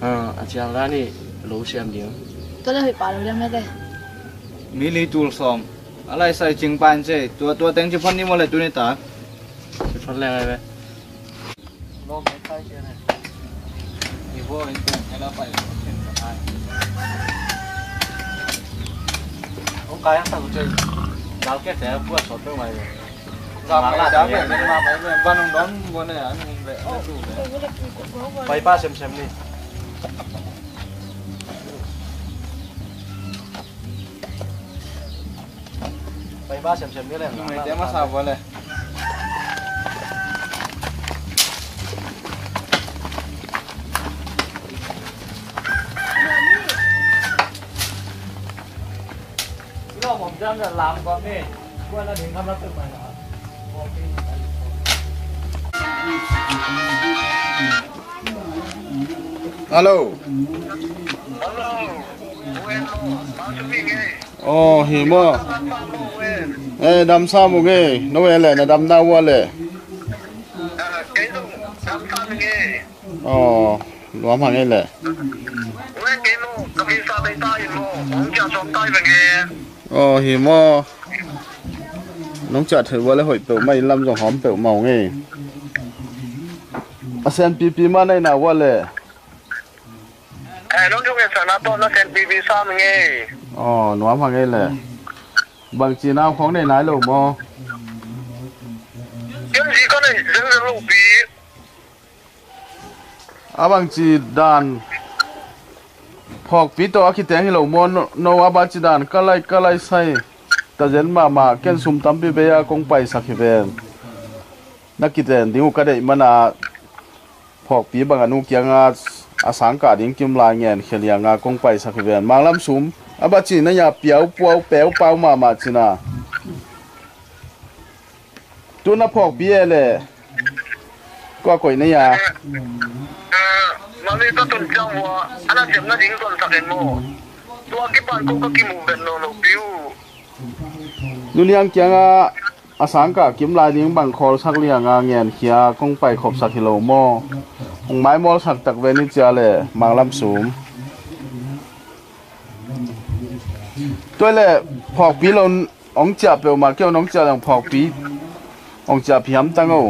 ờ à chia ra đi lú xem điểm tôi đã bị bà rồi đem đây มีลีตูลซอมอะไรใส่จิงปานเจตัวตัวเต็งจิพันนี่มาเลยตัวนี้ตา จิพันแรงเลยไหม ลองไม่ใช่เช่ไหมอีโวอินเตอร์ให้เราไปเช่นกันได้โอ้กายสั่งเจดาวแก่แต่ปวดสดไปไหมดาวไปดาวไปเป็นมาไปเป็นบ้านน้องดอนบนเนี่ยอันนี้แบบดูแบบ ไปป้าเซมเซมนี่ bay ba xem xem biết lên mày té mất sao vậy này nó mồm chân là làm con đi qua là đến thăm nó tự mày nữa Hello. Hello ô hi mơ. Ê, đâm sao một cái nó về lệ là đâm đau qua lệ. Ồ lúa mà nghe lệ. Ô hi mơ. Nóng chợt thử vừa lấy hội tiểu mày lâm rồi hóm tiểu màu nghe. À sen pi pi mà này nào qua lệ. Ê, nó to nó sen pi nghe? Ờ nó mà nghe là bằng chỉ nào không này lái lộn mò nhưng gì con này dưng dưng lộn pi à bằng chỉ đàn hoặc ví tôi khi tiếng hiểu mò nó à bằng chỉ đàn cái lại cái lại sai ta dân mà mà kiến sum tâm bị bây giờ cũng phải sạc về nó à kia tiếng điều cái đấy mà là hoặc ví bằng anh kia ngas อาสังกัดยิงกิมลายเงินเขียนยงงากงไปสักเวียนมังลำซุมอาบัจินี่ยเปียวปัวเปียวเปามามาจินะตัวนับพอกเบี้ยเลยก็คอยนี่ยามันนี่ต้องตุนจังวะอันนั้นเจ็บนะยิงตัวสักเอ็นโมตัวกี่ปันก็กี่มูเป็นโนโนบิวดูเลี้ยงเกียงอะ อาสังกะกิมลายนิ้งบังคอสักเลียงางเงียนเขียกงไปขบสักฮิโลโมอองไม้มอสักตักเวนิจาเลมังลำสูงตัวเล่พอกปีลนองจับเปลมาเกี่ยวน้องจับหลังพอกปีองจับพยามตั้งเอา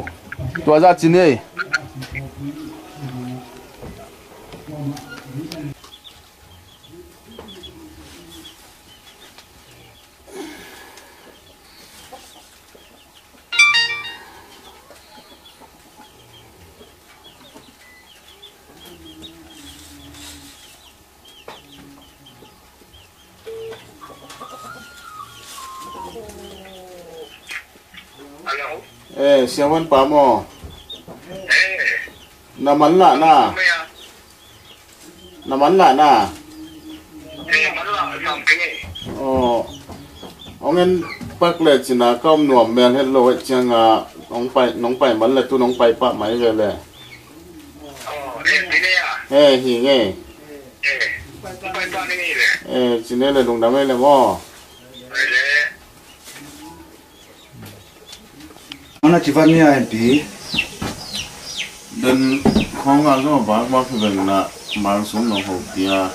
ตัวจ้าจีนี่ เออเสียงวันป่ามอน้ำมันละน่ะน้ำมันละน่ะโอ้เอาเงินปักเลยจินะก้มหน่วมแมนให้โลยเจียงอ่ะน้องไปน้องไปมันเลยตู้น้องไปปะไหมเลยเลยเอ้หิงเอ้เอ้จีเนี่ยเลยลงดำเลยเลยมอ anachivamia MP then konga no ba ma phe ben na ma sum no ho pia